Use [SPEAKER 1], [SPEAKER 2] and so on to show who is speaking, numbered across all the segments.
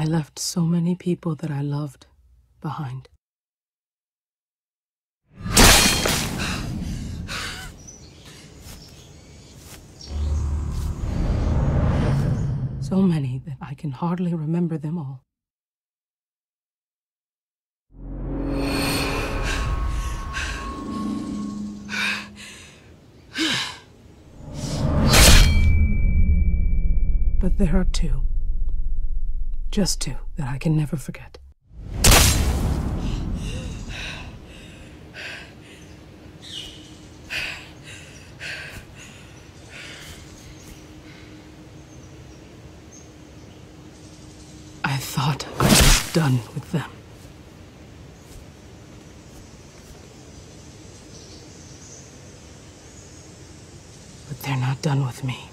[SPEAKER 1] I left so many people that I loved behind. So many that I can hardly remember them all. But there are two. Just two that I can never forget. I thought I was done with them. But they're not done with me.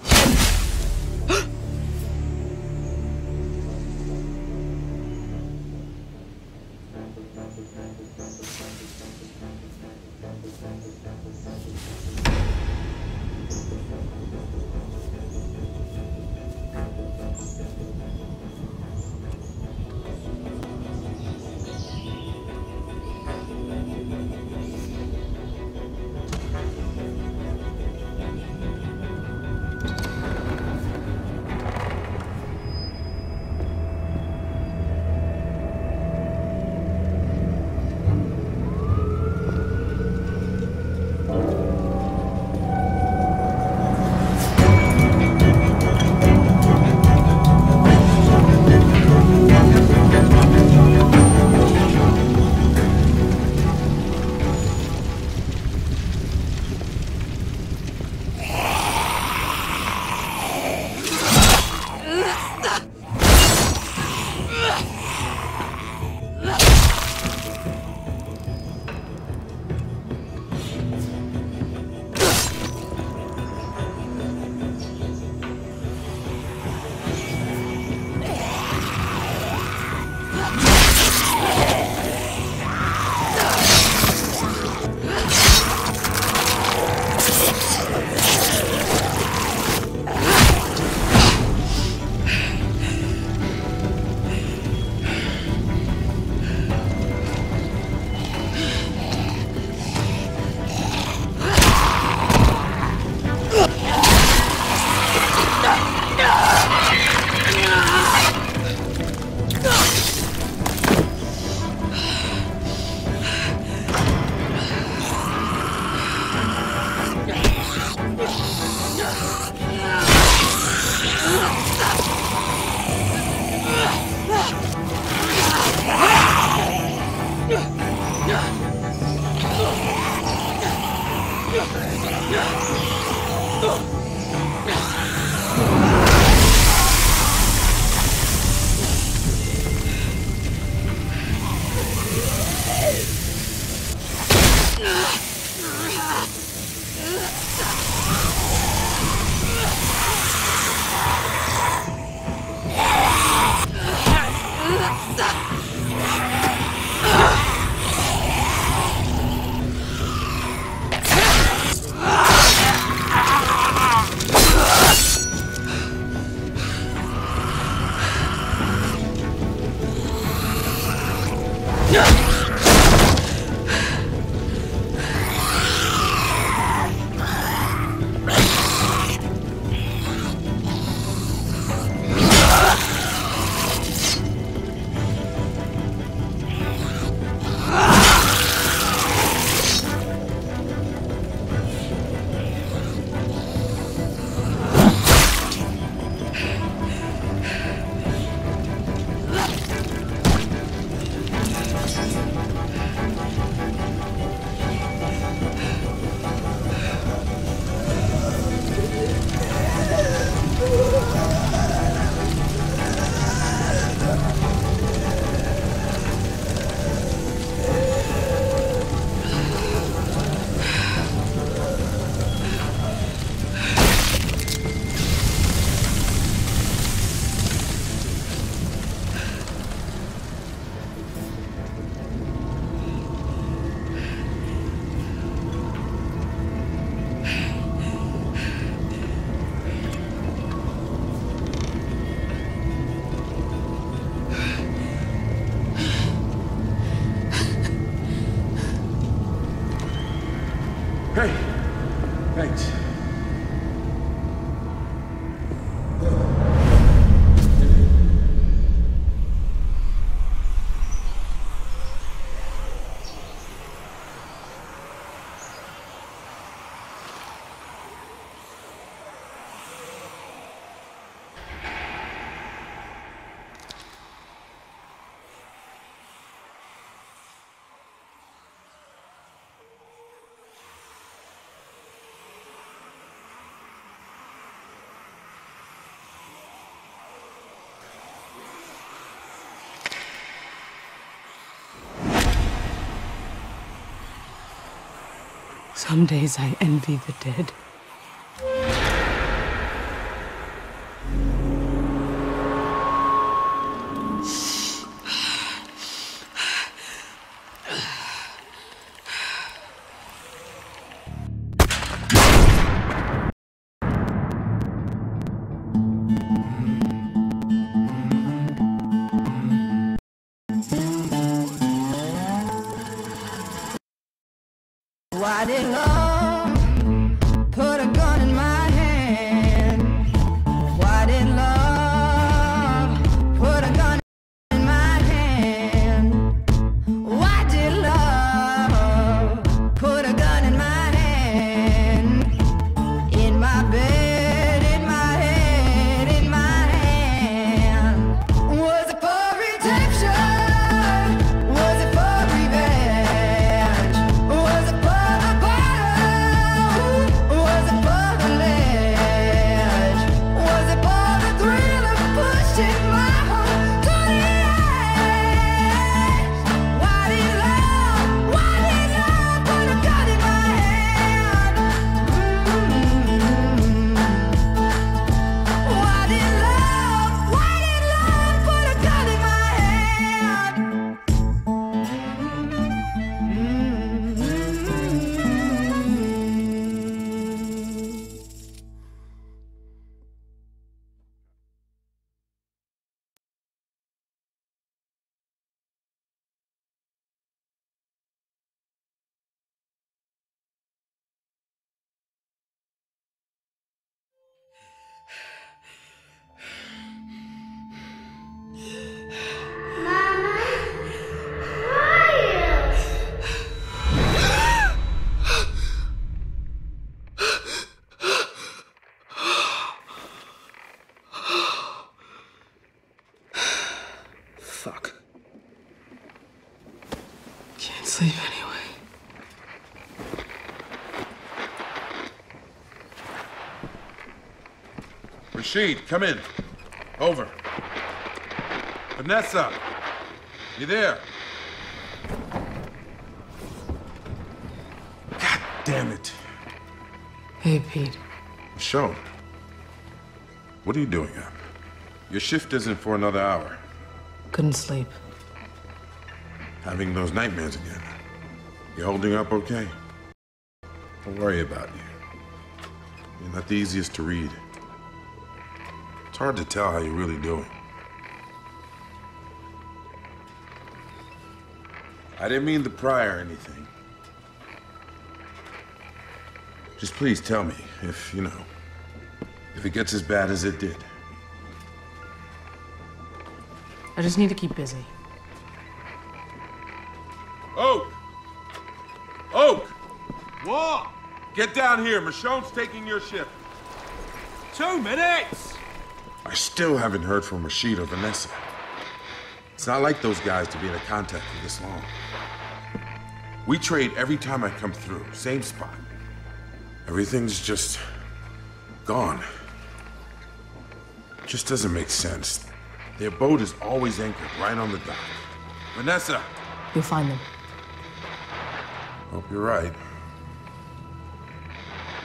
[SPEAKER 2] Some days I envy the dead.
[SPEAKER 3] Rashid, come in. Over. Vanessa, you there? God damn it.
[SPEAKER 2] Hey, Pete.
[SPEAKER 3] Michonne, what are you doing up? Your shift isn't for another hour.
[SPEAKER 2] Couldn't sleep.
[SPEAKER 3] Having those nightmares again. You holding up okay? Don't worry about you. You're not the easiest to read. It's hard to tell how you're really doing. I didn't mean to pry or anything. Just please tell me if, you know, if it gets as bad as it did.
[SPEAKER 2] I just need to keep busy.
[SPEAKER 3] Oak! Oak! What? Get down here. Michonne's taking your shift.
[SPEAKER 4] Two minutes!
[SPEAKER 3] I still haven't heard from Rashid or Vanessa. It's not like those guys to be in a contact for this long. We trade every time I come through, same spot. Everything's just gone. Just doesn't make sense. Their boat is always anchored right on the dock. Vanessa,
[SPEAKER 2] You'll find them.
[SPEAKER 3] hope you're right.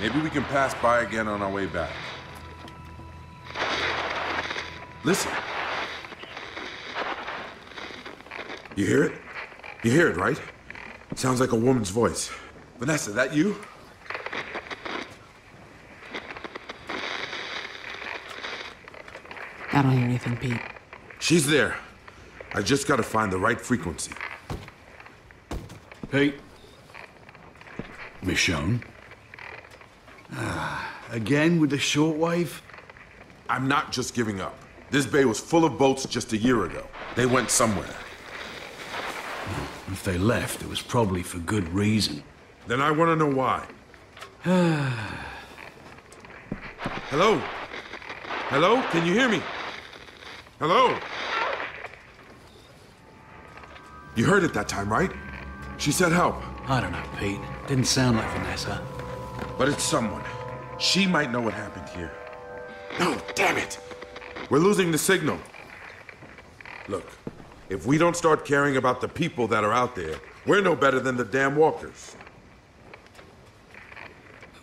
[SPEAKER 3] Maybe we can pass by again on our way back. Listen. You hear it? You hear it, right? sounds like a woman's voice. Vanessa, that you?
[SPEAKER 2] I don't hear anything, Pete.
[SPEAKER 3] She's there. I just gotta find the right frequency.
[SPEAKER 4] Pete. Michonne? Ah, again with the shortwave?
[SPEAKER 3] I'm not just giving up. This bay was full of boats just a year ago. They went somewhere.
[SPEAKER 4] If they left, it was probably for good reason.
[SPEAKER 3] Then I want to know why. Hello? Hello? Can you hear me? Hello? You heard it that time, right? She said help.
[SPEAKER 4] I don't know, Pete. Didn't sound like Vanessa.
[SPEAKER 3] But it's someone. She might know what happened here. No, damn it! We're losing the signal. Look, if we don't start caring about the people that are out there, we're no better than the damn walkers.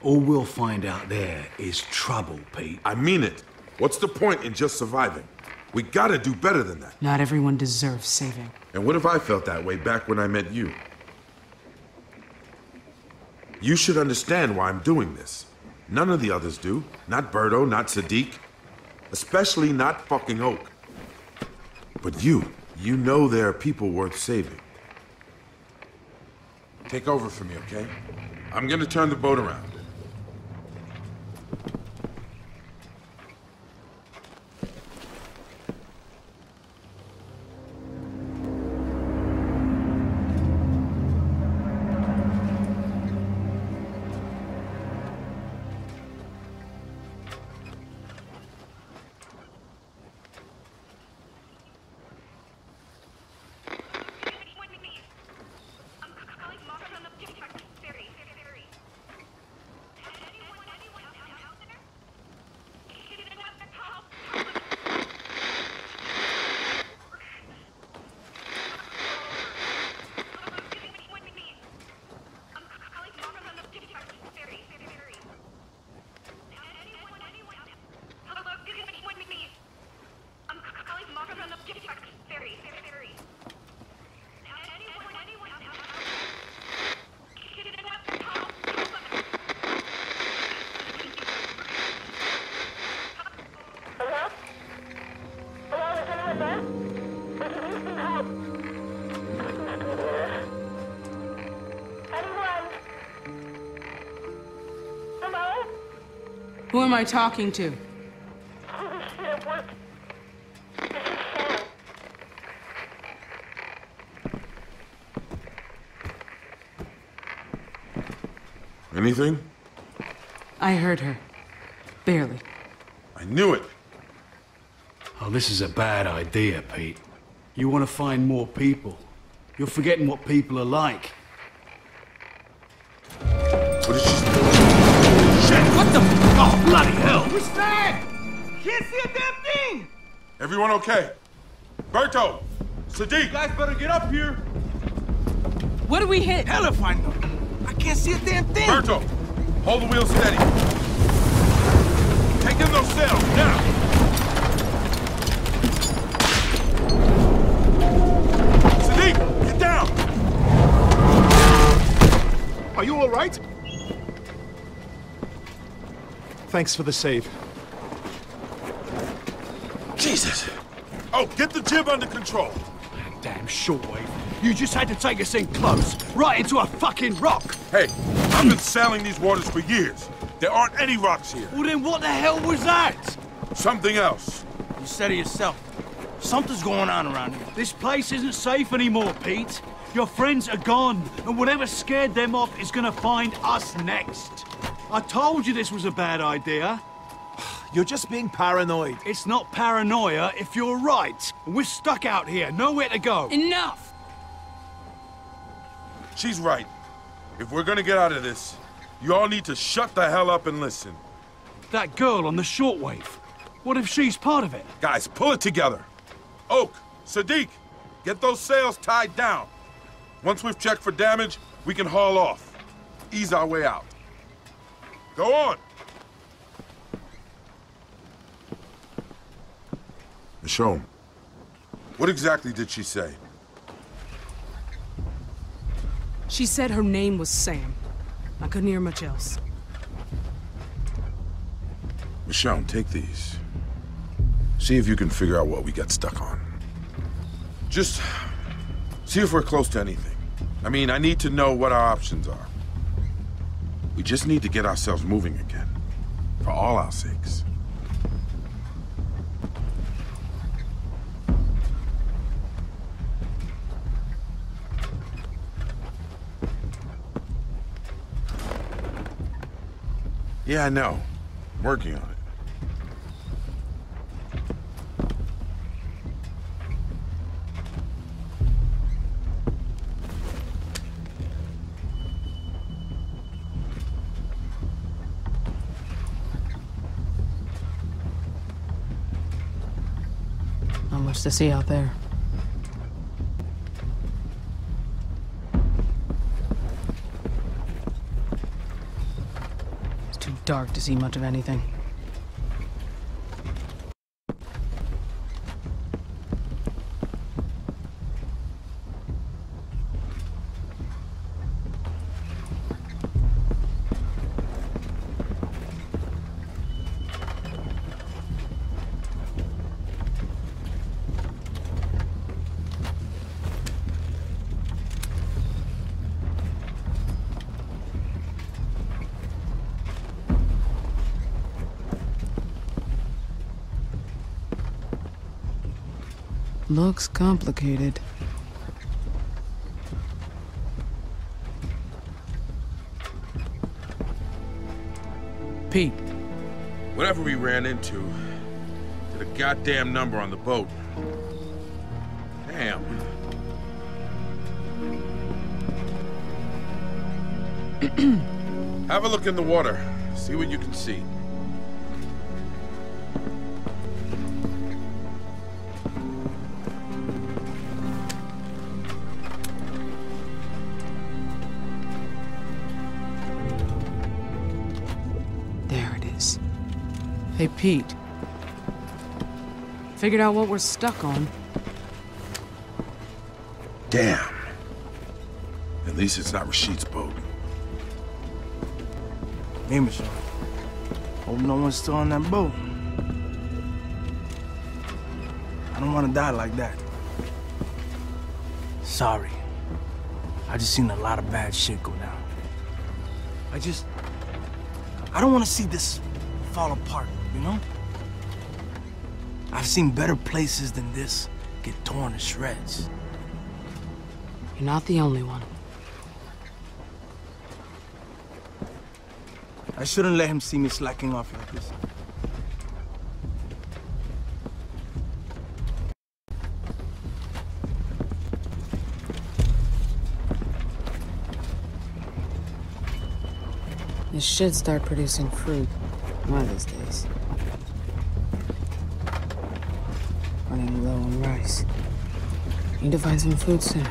[SPEAKER 4] All we'll find out there is trouble, Pete.
[SPEAKER 3] I mean it. What's the point in just surviving? We gotta do better than that.
[SPEAKER 1] Not everyone deserves saving.
[SPEAKER 3] And what if I felt that way back when I met you? You should understand why I'm doing this. None of the others do. Not Berto, not Sadiq. Especially not fucking Oak. But you, you know there are people worth saving. Take over for me, okay? I'm gonna turn the boat around.
[SPEAKER 1] Am I talking to?
[SPEAKER 5] Holy shit, it worked. This is Sam.
[SPEAKER 3] Anything?
[SPEAKER 1] I heard her. Barely.
[SPEAKER 3] I knew it.
[SPEAKER 4] Oh, this is a bad idea, Pete. You want to find more people. You're forgetting what people are like.
[SPEAKER 3] Everyone okay? Berto! Sadiq!
[SPEAKER 6] You guys better get up here.
[SPEAKER 1] What do we hit?
[SPEAKER 6] Hell if I know. I can't see a damn thing.
[SPEAKER 3] Berto! Hold the wheel steady. Take in those sails, now! Sadiq, get down!
[SPEAKER 7] Are you all right? Thanks for the save.
[SPEAKER 3] Jesus! Oh, get the jib under control.
[SPEAKER 4] Damn shortwave. You just had to take us in close, right into a fucking rock.
[SPEAKER 3] Hey, I've been sailing these waters for years. There aren't any rocks here.
[SPEAKER 4] Well, then what the hell was that?
[SPEAKER 3] Something else.
[SPEAKER 6] You said it yourself. Something's going on around here.
[SPEAKER 4] This place isn't safe anymore, Pete. Your friends are gone, and whatever scared them off is gonna find us next. I told you this was a bad idea.
[SPEAKER 7] You're just being paranoid.
[SPEAKER 4] It's not paranoia if you're right. We're stuck out here, nowhere to go.
[SPEAKER 1] Enough!
[SPEAKER 3] She's right. If we're gonna get out of this, you all need to shut the hell up and listen.
[SPEAKER 4] That girl on the shortwave. What if she's part of it?
[SPEAKER 3] Guys, pull it together. Oak, Sadiq, get those sails tied down. Once we've checked for damage, we can haul off. Ease our way out. Go on. Michonne, what exactly did she say?
[SPEAKER 1] She said her name was Sam. I couldn't hear much else.
[SPEAKER 3] Michonne, take these. See if you can figure out what we got stuck on. Just see if we're close to anything. I mean, I need to know what our options are. We just need to get ourselves moving again. For all our sakes. Yeah, I know. I'm working on it.
[SPEAKER 1] Not much to see out there. Dark to see much of anything. Looks complicated.
[SPEAKER 4] Pete,
[SPEAKER 3] Whatever we ran into, did a goddamn number on the boat. Damn. Have a look in the water. See what you can see.
[SPEAKER 1] Pete. Figured out what we're stuck on.
[SPEAKER 3] Damn. At least it's not Rashid's boat.
[SPEAKER 6] Hey, Michelle. Hope no one's still on that boat. I don't want to die like that. Sorry. I just seen a lot of bad shit go down. I just... I don't want to see this fall apart, you know? I've seen better places than this get torn to shreds.
[SPEAKER 1] You're not the only one.
[SPEAKER 6] I shouldn't let him see me slacking off like this.
[SPEAKER 1] This should start producing fruit one of these days. Low. Need to find some food soon.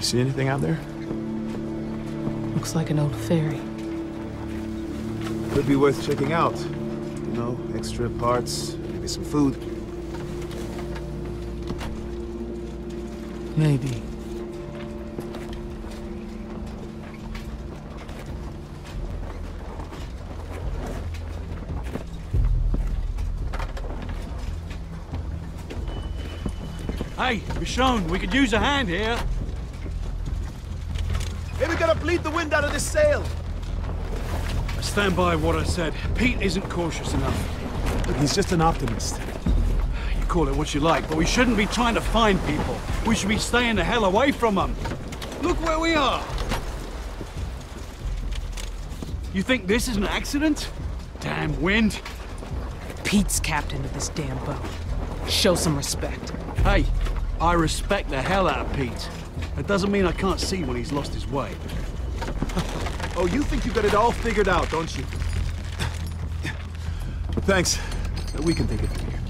[SPEAKER 7] See anything out there?
[SPEAKER 1] Looks like an old ferry.
[SPEAKER 7] Could be worth checking out. You know, extra parts, maybe some food.
[SPEAKER 1] Maybe.
[SPEAKER 4] hey, Michonne, we could use a hand here.
[SPEAKER 7] Hey, we gotta bleed the wind out of this sail!
[SPEAKER 4] I stand by what I said. Pete isn't cautious enough.
[SPEAKER 7] Look, he's just an optimist.
[SPEAKER 4] You call it what you like, but we shouldn't be trying to find people. We should be staying the hell away from them. Look where we are. You think this is an accident? Damn wind.
[SPEAKER 1] Pete's captain of this damn boat. Show some respect.
[SPEAKER 4] Hey, I respect the hell out of Pete. That doesn't mean I can't see when he's lost his way.
[SPEAKER 7] Oh, you think you got it all figured out, don't you? Thanks. We can take it from here.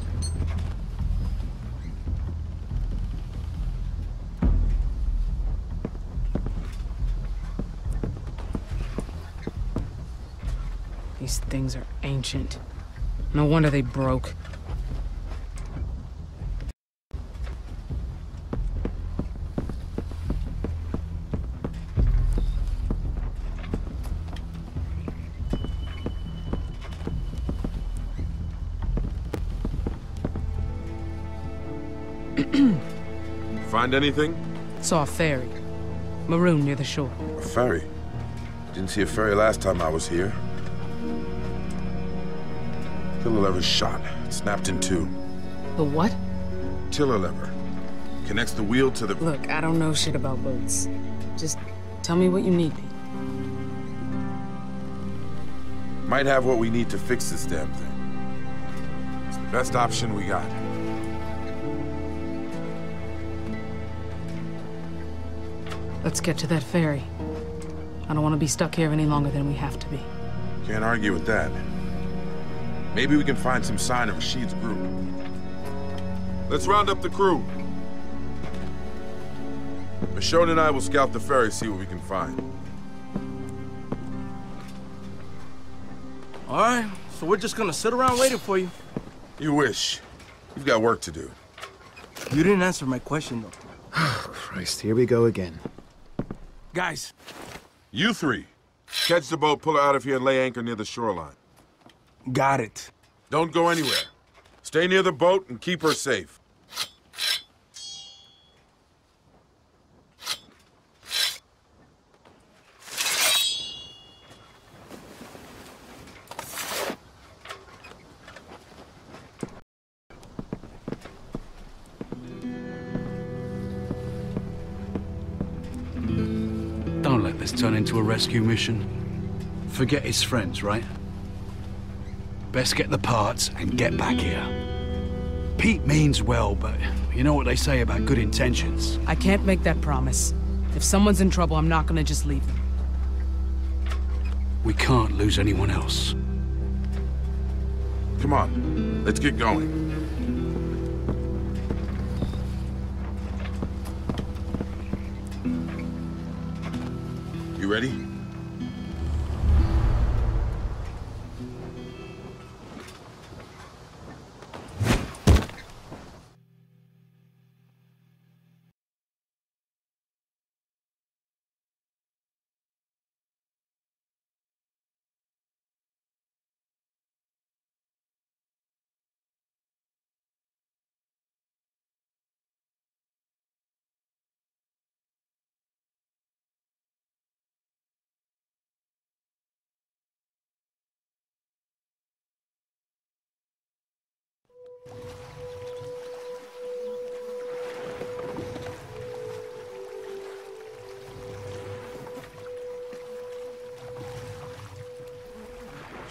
[SPEAKER 1] These things are ancient. No wonder they broke.
[SPEAKER 3] Find anything?
[SPEAKER 1] Saw a ferry. Maroon near the shore.
[SPEAKER 3] A ferry. Didn't see a ferry last time I was here. Tiller lever's shot. Snapped in two.
[SPEAKER 1] The what?
[SPEAKER 3] Tiller lever. Connects the wheel to the...
[SPEAKER 1] Look, I don't know shit about boats. Just tell me what you need, Pete.
[SPEAKER 3] Might have what we need to fix this damn thing. It's the best option we got.
[SPEAKER 1] Let's get to that ferry. I don't want to be stuck here any longer than we have to be.
[SPEAKER 3] Can't argue with that. Maybe we can find some sign of Rashid's group. Let's round up the crew. Michonne and I will scout the ferry, see what we can find.
[SPEAKER 6] All right, so we're just gonna sit around waiting for you.
[SPEAKER 3] You wish. You've got work to do.
[SPEAKER 6] You didn't answer my question, though.
[SPEAKER 7] Christ, here we go again.
[SPEAKER 6] Guys,
[SPEAKER 3] You three, catch the boat, pull her out of here, and lay anchor near the shoreline.
[SPEAKER 6] got it.
[SPEAKER 3] Don't go anywhere. Stay near the boat and keep her safe.
[SPEAKER 4] Rescue mission. Forget his friends, right? Best get the parts and get back here. Pete means well, but you know what they say about good intentions.
[SPEAKER 1] I can't make that promise. If someone's in trouble, I'm not gonna just leave them.
[SPEAKER 4] We can't lose anyone else.
[SPEAKER 3] Come on, let's get going. You ready?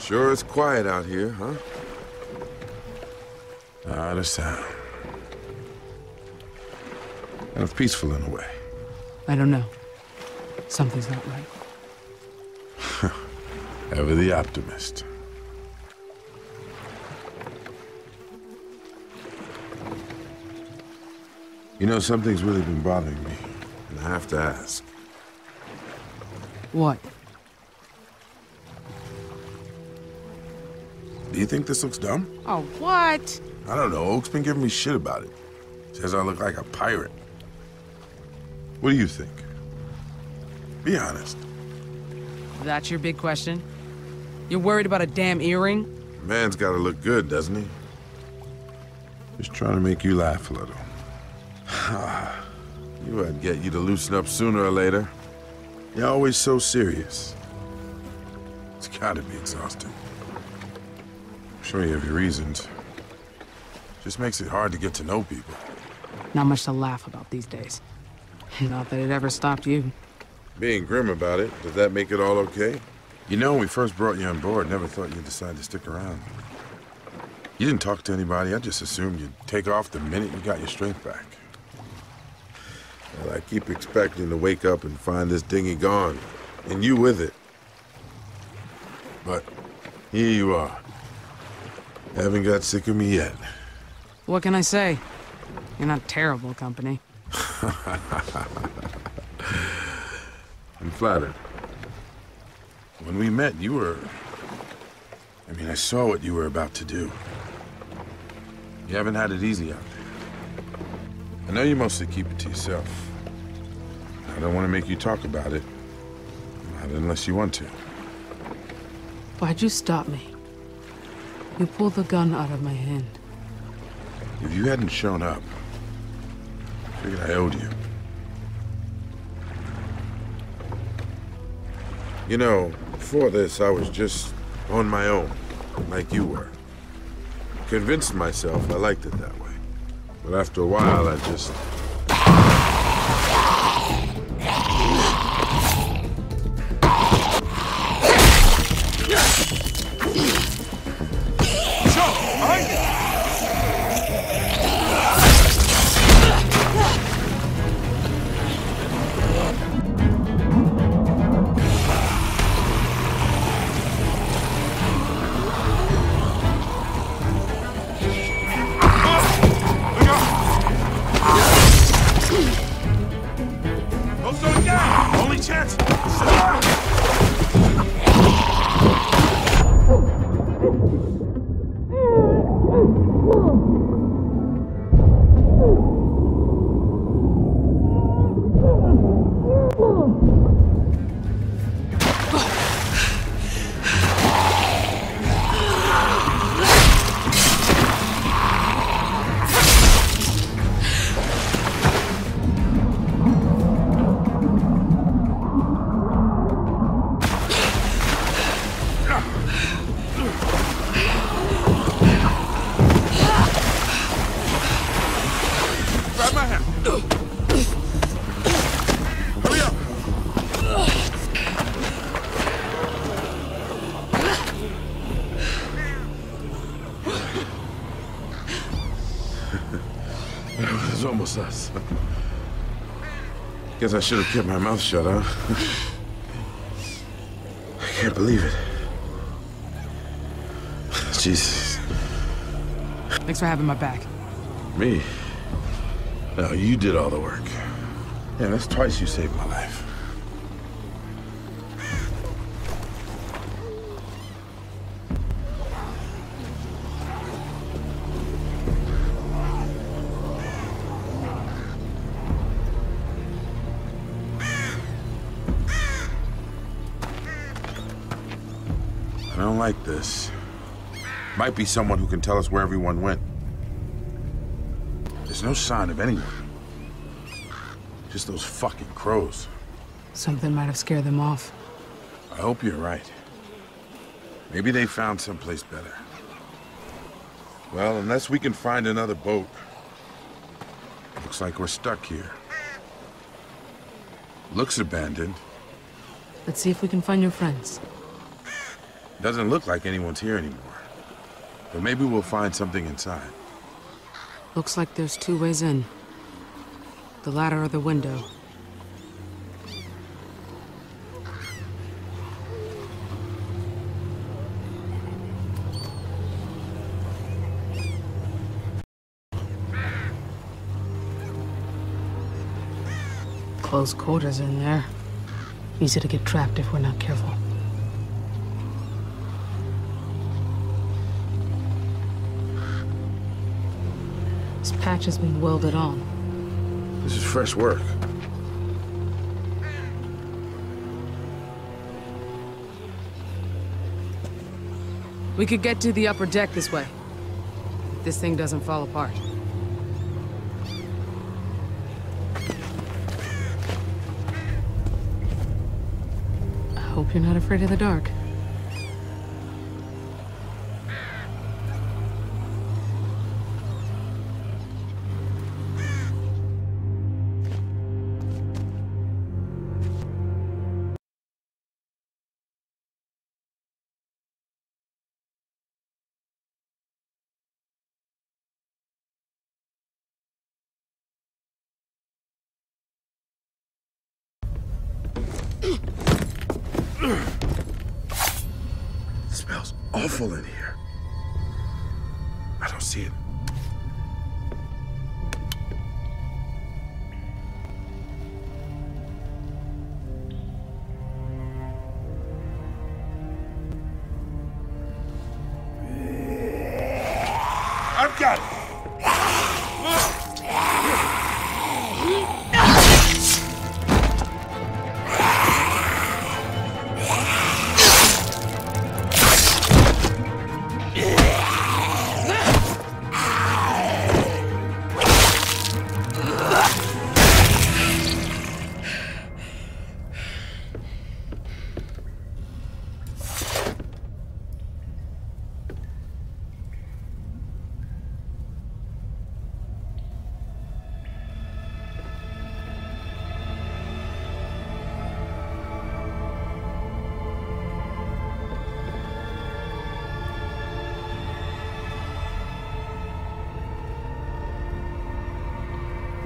[SPEAKER 3] Sure it's quiet out here, huh? Not a sound. Kind of peaceful in a way.
[SPEAKER 1] I don't know. Something's not right.
[SPEAKER 3] Ever the optimist. You know, something's really been bothering me, and I have to ask.
[SPEAKER 1] What?
[SPEAKER 3] You think this looks dumb?
[SPEAKER 1] Oh, what?
[SPEAKER 3] I don't know. Oak's been giving me shit about it. Says I look like a pirate. What do you think? Be honest.
[SPEAKER 1] That's your big question? You're worried about a damn earring?
[SPEAKER 3] Man's gotta look good, doesn't he? Just trying to make you laugh a little. you I'd get you to loosen up sooner or later. You're always so serious. It's gotta be exhausting. Sure you have your reasons. Just makes it hard to get to know people.
[SPEAKER 1] Not much to laugh about these days. Not that it ever stopped you.
[SPEAKER 3] Being grim about it, does that make it all okay? You know, when we first brought you on board, never thought you'd decide to stick around. You didn't talk to anybody. I just assumed you'd take off the minute you got your strength back. Well, I keep expecting to wake up and find this dinghy gone, and you with it. But here you are. Haven't got sick of me yet.
[SPEAKER 1] What can I say? You're not terrible company.
[SPEAKER 3] I'm flattered. When we met, you were... I mean, I saw what you were about to do. You haven't had it easy out there. I know you mostly keep it to yourself. I don't want to make you talk about it. Not unless you want to.
[SPEAKER 1] Why'd you stop me? You pulled the gun out of my hand.
[SPEAKER 3] If you hadn't shown up, I Figured I owed you. You know, before this, I was just on my own, like you were. Convinced myself I liked it that way. But after a while, I just... Guess I should have kept my mouth shut, huh? I can't believe it. Jesus.
[SPEAKER 1] Thanks for having my back.
[SPEAKER 3] Me? No, you did all the work. Yeah, that's twice you saved my life. Might be someone who can tell us where everyone went. There's no sign of anyone. Just those fucking crows.
[SPEAKER 1] Something might have scared them off.
[SPEAKER 3] I hope you're right. Maybe they found someplace better. Well, unless we can find another boat. Looks like we're stuck here. Looks abandoned.
[SPEAKER 1] Let's see if we can find your friends.
[SPEAKER 3] Doesn't look like anyone's here anymore. But maybe we'll find something inside.
[SPEAKER 1] Looks like there's two ways in. The ladder or the window. Close quarters in there. Easy to get trapped if we're not careful. Patch has been welded on.
[SPEAKER 3] This is fresh work.
[SPEAKER 1] We could get to the upper deck this way. If this thing doesn't fall apart. I hope you're not afraid of the dark.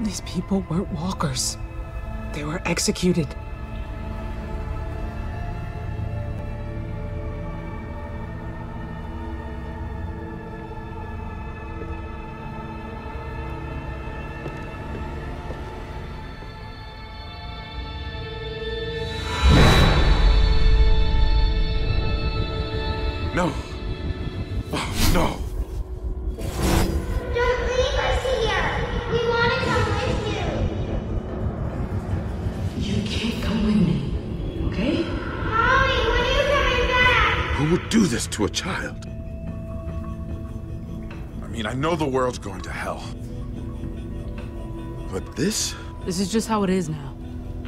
[SPEAKER 1] These people weren't walkers. They were executed.
[SPEAKER 5] To
[SPEAKER 3] a child? I mean, I know the world's going to hell. But this?
[SPEAKER 1] This is just how it is now.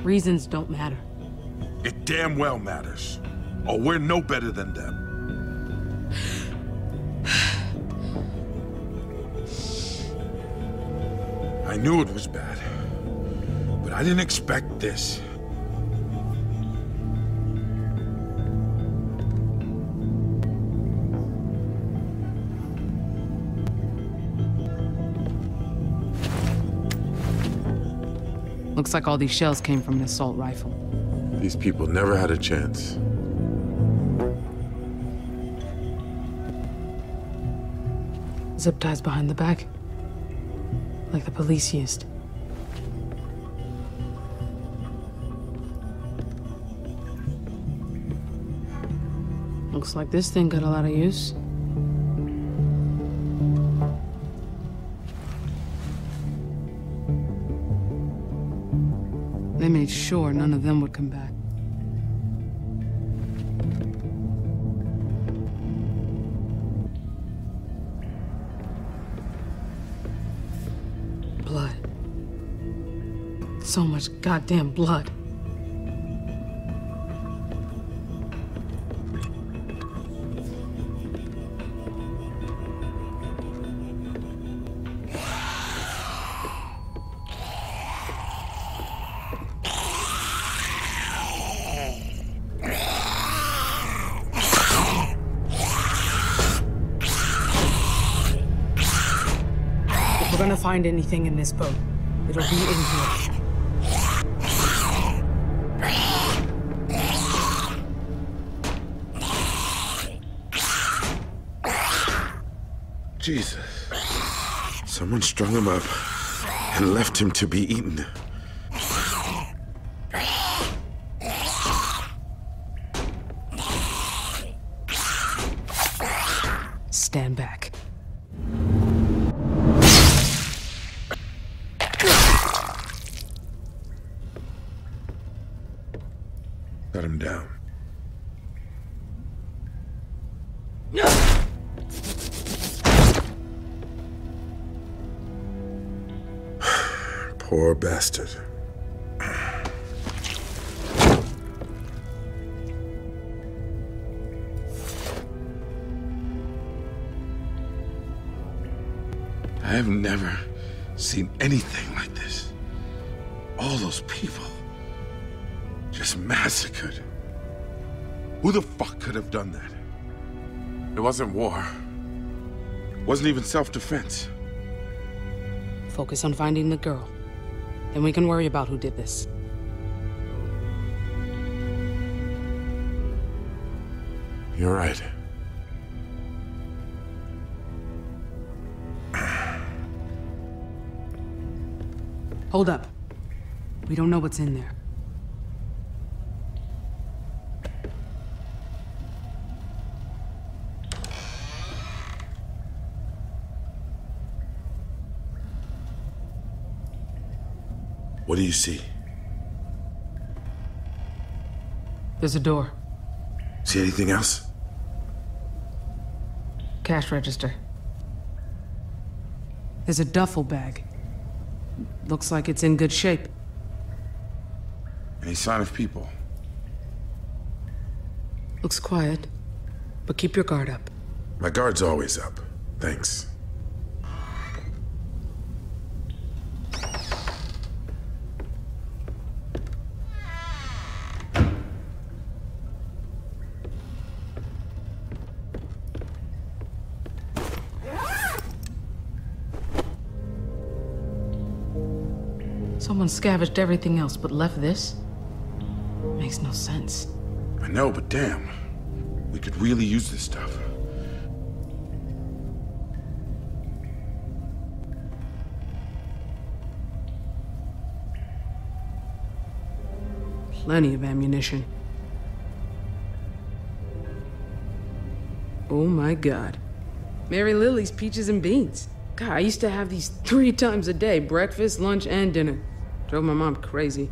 [SPEAKER 1] Reasons don't matter.
[SPEAKER 3] It damn well matters. Or we're no better than them. I knew it was bad. But I didn't expect this.
[SPEAKER 1] Looks like all these shells came from an assault rifle.
[SPEAKER 3] These people never had a chance.
[SPEAKER 1] Zip ties behind the back. Like the police used. Looks like this thing got a lot of use. Made sure none of them would come back. Blood. So much goddamn blood. Find anything in this boat, it'll be in here.
[SPEAKER 3] Jesus. Someone strung him up and left him to be eaten. Wasn't war. Wasn't even self-defense.
[SPEAKER 1] Focus on finding the girl. Then we can worry about who did this.
[SPEAKER 3] You're right.
[SPEAKER 1] Hold up. We don't know what's in there.
[SPEAKER 3] Do you see?
[SPEAKER 1] There's a door.
[SPEAKER 3] See anything else?
[SPEAKER 1] Cash register. There's a duffel bag. Looks like it's in good shape.
[SPEAKER 3] Any sign of people?
[SPEAKER 1] Looks quiet. But keep your guard up.
[SPEAKER 3] My guard's always up. Thanks.
[SPEAKER 1] Someone scavenged everything else but left this? Makes no sense.
[SPEAKER 3] I know, but damn. We could really use this stuff.
[SPEAKER 1] Plenty of ammunition. Oh my god. Mary Lily's peaches and beans. God, I used to have these three times a day breakfast, lunch, and dinner. Drove my mom crazy.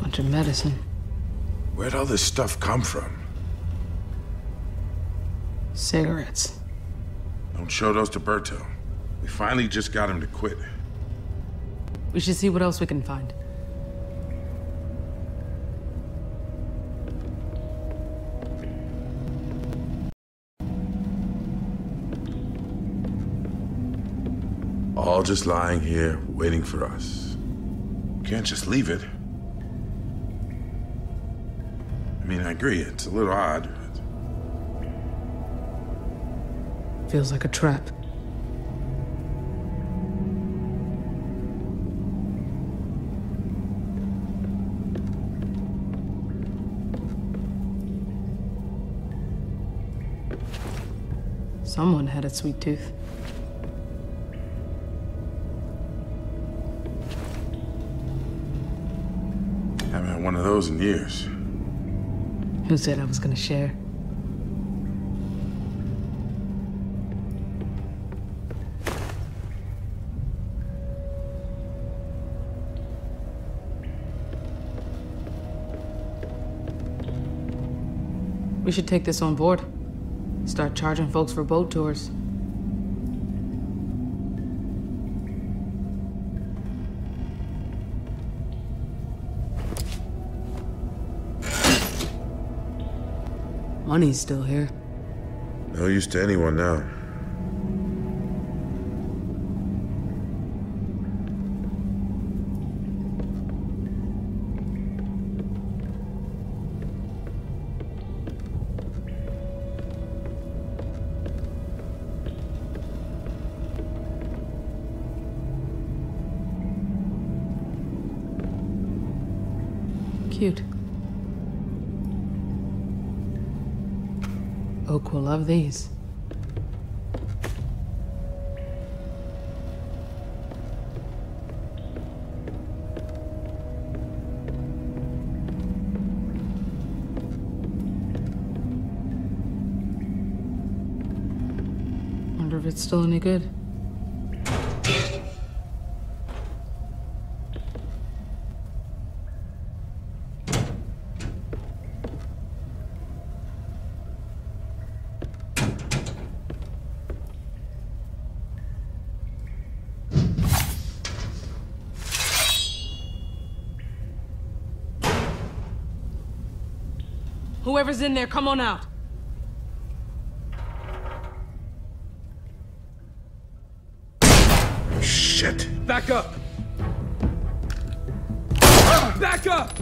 [SPEAKER 1] Bunch of medicine.
[SPEAKER 3] Where'd all this stuff come from?
[SPEAKER 1] Cigarettes.
[SPEAKER 3] Don't show those to Berto. We finally just got him to quit.
[SPEAKER 1] We should see what else we can find.
[SPEAKER 3] Just lying here, waiting for us. Can't just leave it. I mean, I agree, it's a little odd. But
[SPEAKER 1] Feels like a trap. Someone had a sweet tooth.
[SPEAKER 3] In years.
[SPEAKER 1] Who said I was gonna share? We should take this on board. Start charging folks for boat tours. Money's still here.
[SPEAKER 3] No use to anyone now.
[SPEAKER 1] Cute. Oak will love these. Wonder if it's still any good. Whoever's in there, come on out.
[SPEAKER 3] Shit.
[SPEAKER 6] Back up! Back up!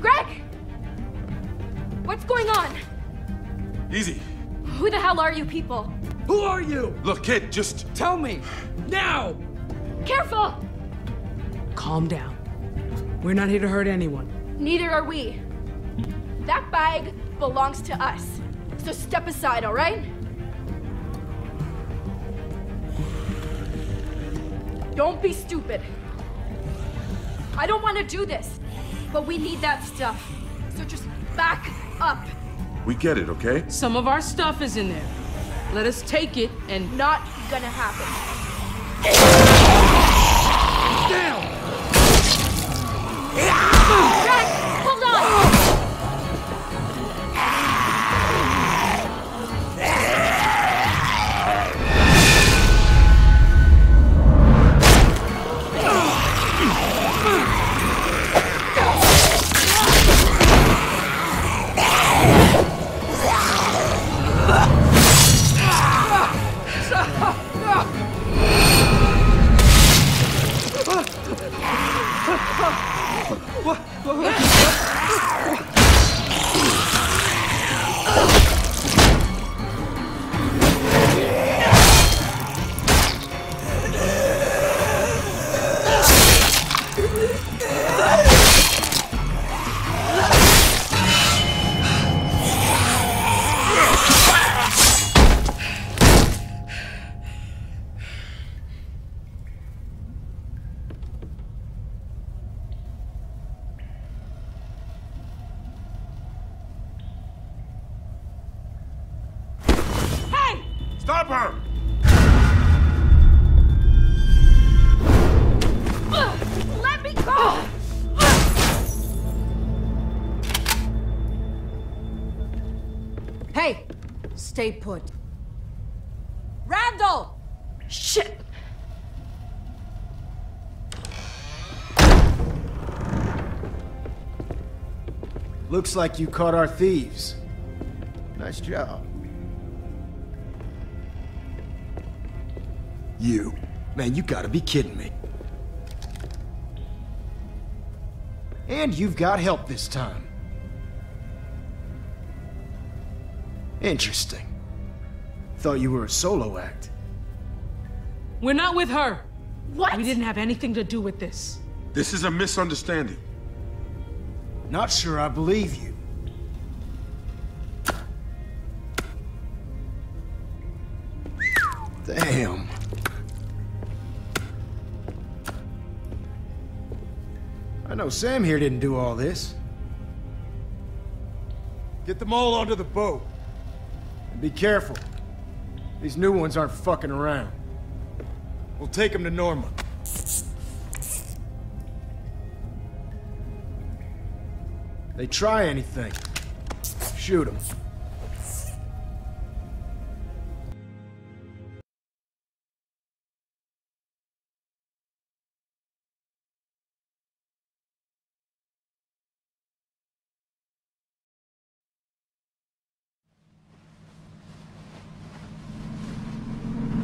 [SPEAKER 8] Greg! What's going on?
[SPEAKER 3] Easy.
[SPEAKER 8] Who the hell are you people?
[SPEAKER 6] Who are you?
[SPEAKER 3] Look, kid, just
[SPEAKER 6] Tell me! Now!
[SPEAKER 8] Careful!
[SPEAKER 1] Calm down. We're not here to hurt anyone.
[SPEAKER 8] Neither are we. That bag belongs to us. So step aside, all right? Don't be stupid. I don't want to do this, but we need that stuff. So just back up.
[SPEAKER 3] we get it, okay?
[SPEAKER 1] Some of our stuff is in there. Let us take it and
[SPEAKER 8] Not gonna happen.
[SPEAKER 9] Stay put. Randall!
[SPEAKER 8] Shit!
[SPEAKER 7] Looks like you caught our thieves. Nice job. You. Man, you gotta be kidding me. And you've got help this time. Interesting. Thought you were a solo act.
[SPEAKER 1] We're not with her.
[SPEAKER 8] What?
[SPEAKER 1] We didn't have anything to do with this.
[SPEAKER 3] This is a misunderstanding.
[SPEAKER 7] Not sure I believe you. Damn. I know Sam here didn't do all this. Get them all onto the boat. And be careful. These new ones aren't fucking around. We'll take them to Norma. They try anything. Shoot them.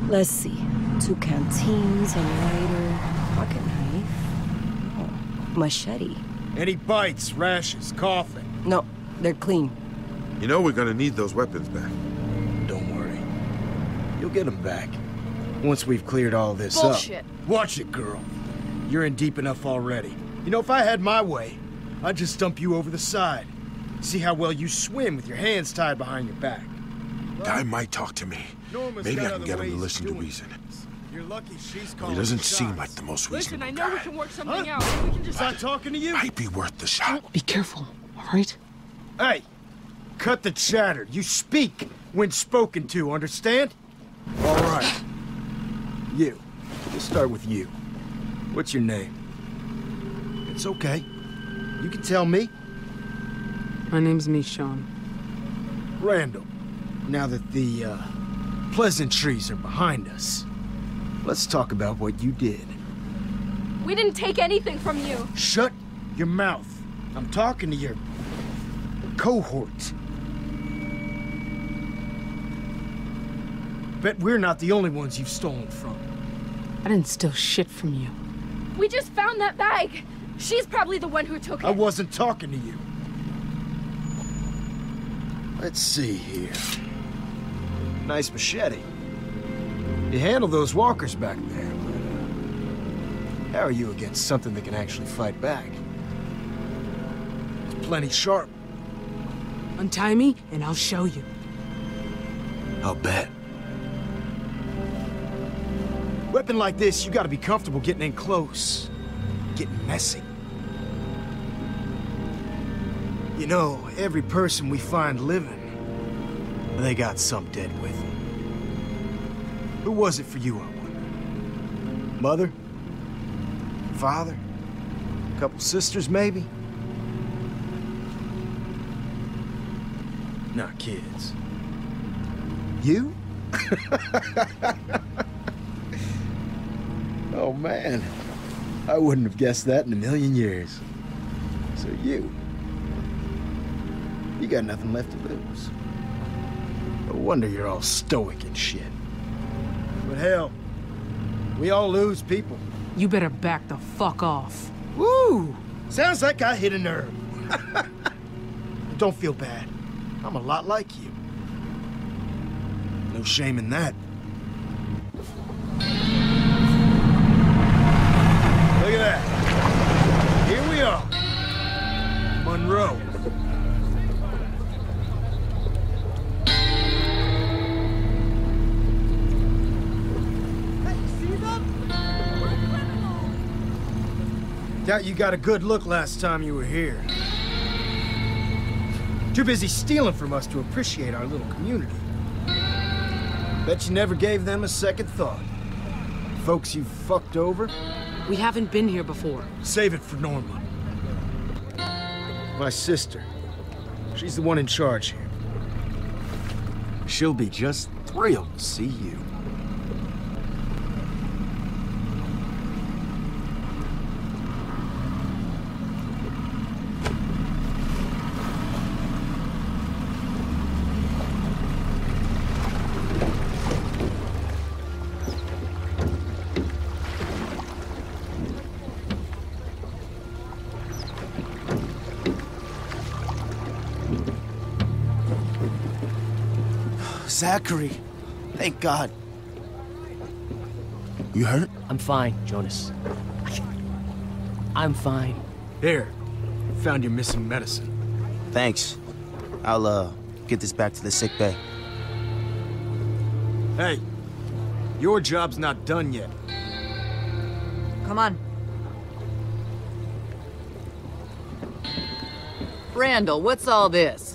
[SPEAKER 2] Let's see. Two canteens, a lighter, pocket knife. Oh, machete.
[SPEAKER 7] Any bites, rashes, coughing?
[SPEAKER 2] No, they're clean.
[SPEAKER 3] You know we're gonna need those weapons back.
[SPEAKER 7] Don't worry. You'll get them back. Once we've cleared all this
[SPEAKER 8] Bullshit.
[SPEAKER 7] up. Watch it, girl. You're in deep enough already. You know, if I had my way, I'd just dump you over the side. See how well you swim with your hands tied behind your back.
[SPEAKER 3] Guy might talk to me.
[SPEAKER 7] Norma's
[SPEAKER 3] Maybe I can get him to listen to reason.
[SPEAKER 7] You're lucky she's
[SPEAKER 3] He doesn't
[SPEAKER 7] the
[SPEAKER 3] seem like the most reasonable Listen,
[SPEAKER 1] I know we can work something
[SPEAKER 7] Huh?
[SPEAKER 1] out. We can just.
[SPEAKER 7] Is I talking to you?
[SPEAKER 3] Might be worth the oh, shot.
[SPEAKER 1] Be careful, all right?
[SPEAKER 7] Hey, cut the chatter. You speak when spoken to, understand? All right. You. We'll start with you. What's your name? It's okay. You can tell me.
[SPEAKER 1] My name's Michonne.
[SPEAKER 7] Randall. Now that the, uh, pleasantries are behind us, let's talk about what you did.
[SPEAKER 8] We didn't take anything from you.
[SPEAKER 7] Shut your mouth. I'm talking to your cohort. Bet we're not the only ones you've stolen from.
[SPEAKER 1] I didn't steal shit from you.
[SPEAKER 8] We just found that bag. She's probably the one who took it.
[SPEAKER 7] I wasn't talking to you. Let's see here. Nice machete. You handled those walkers back there, but uh, how are you against something that can actually fight back? It's plenty sharp.
[SPEAKER 1] Untie me, and I'll show you.
[SPEAKER 7] I'll bet. Weapon like this, you gotta be comfortable getting in close. Getting messy. You know, every person we find living, they got some dead with them. Who was it for you, I wonder? Mother? Father? A couple sisters, maybe? Not kids. You? oh man, I wouldn't have guessed that in a million years. So you, you got nothing left to lose. No wonder you're all stoic and shit. But hell, we all lose people.
[SPEAKER 1] You better back the fuck off.
[SPEAKER 7] Woo! Sounds like I hit a nerve. Don't feel bad. I'm a lot like you. No shame in that. Look at that. Doubt you got a good look last time you were here. Too busy stealing from us to appreciate our little community. Bet you never gave them a second thought. Folks you fucked over,
[SPEAKER 1] We haven't been here before.
[SPEAKER 7] save it for Norma. My sister. She's the one in charge here. She'll be just thrilled to see you.
[SPEAKER 10] Zachary. Thank God. You hurt?
[SPEAKER 11] I'm fine, Jonas. I'm fine.
[SPEAKER 7] Here, found your missing medicine.
[SPEAKER 10] Thanks. I'll, uh, get this back to the sick bay.
[SPEAKER 7] Hey, your job's not done yet.
[SPEAKER 12] Come on. Randall, what's all this?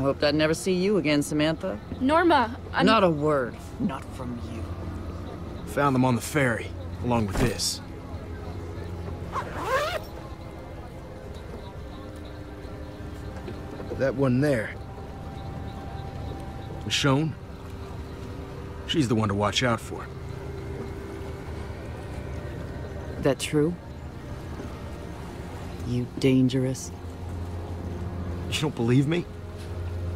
[SPEAKER 12] I hoped I'd never see you again, Samantha.
[SPEAKER 8] Norma, I'm...
[SPEAKER 12] Not a word. Not from you.
[SPEAKER 7] Found them on the ferry, along with this. That one there. Michonne? She's the one to watch out for.
[SPEAKER 12] That true? You dangerous.
[SPEAKER 7] You don't believe me?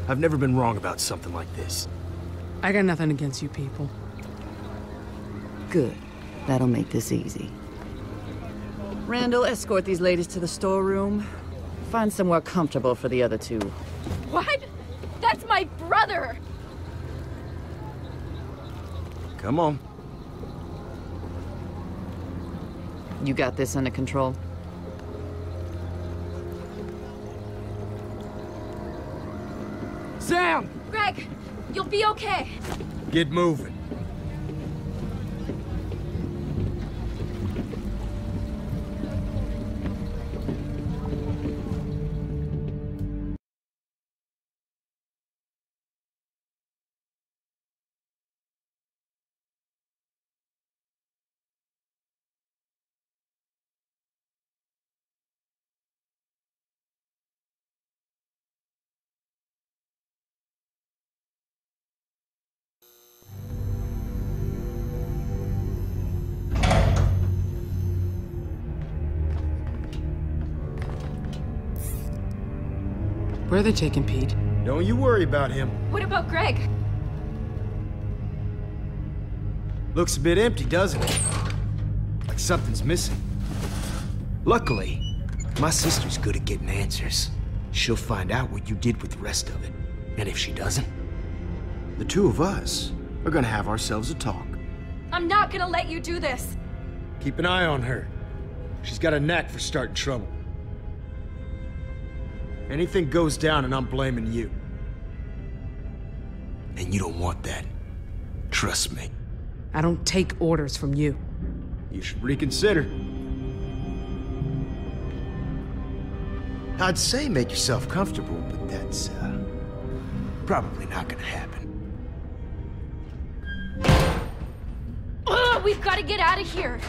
[SPEAKER 7] I've never been wrong about something like this.
[SPEAKER 1] I got nothing against you people.
[SPEAKER 12] Good. That'll make this easy. Randall, escort these ladies to the storeroom. Find somewhere comfortable for the other two.
[SPEAKER 8] What? That's my brother!
[SPEAKER 7] Come on.
[SPEAKER 12] You got this under control?
[SPEAKER 8] You'll be okay.
[SPEAKER 7] Get moving.
[SPEAKER 1] Where are they taking Pete?
[SPEAKER 7] Don't you worry about him.
[SPEAKER 8] What about Greg?
[SPEAKER 7] Looks a bit empty, doesn't it? Like something's missing. Luckily, my sister's good at getting answers. She'll find out what you did with the rest of it. And if she doesn't, the two of us are gonna have ourselves a talk.
[SPEAKER 8] I'm not gonna let you do this.
[SPEAKER 7] Keep an eye on her. She's got a knack for starting trouble. Anything goes down and I'm blaming you. And you don't want that. Trust me.
[SPEAKER 1] I don't take orders from you.
[SPEAKER 7] You should reconsider. I'd say make yourself comfortable, but that's, uh, probably not gonna happen.
[SPEAKER 8] Ugh, we've got to get out of here.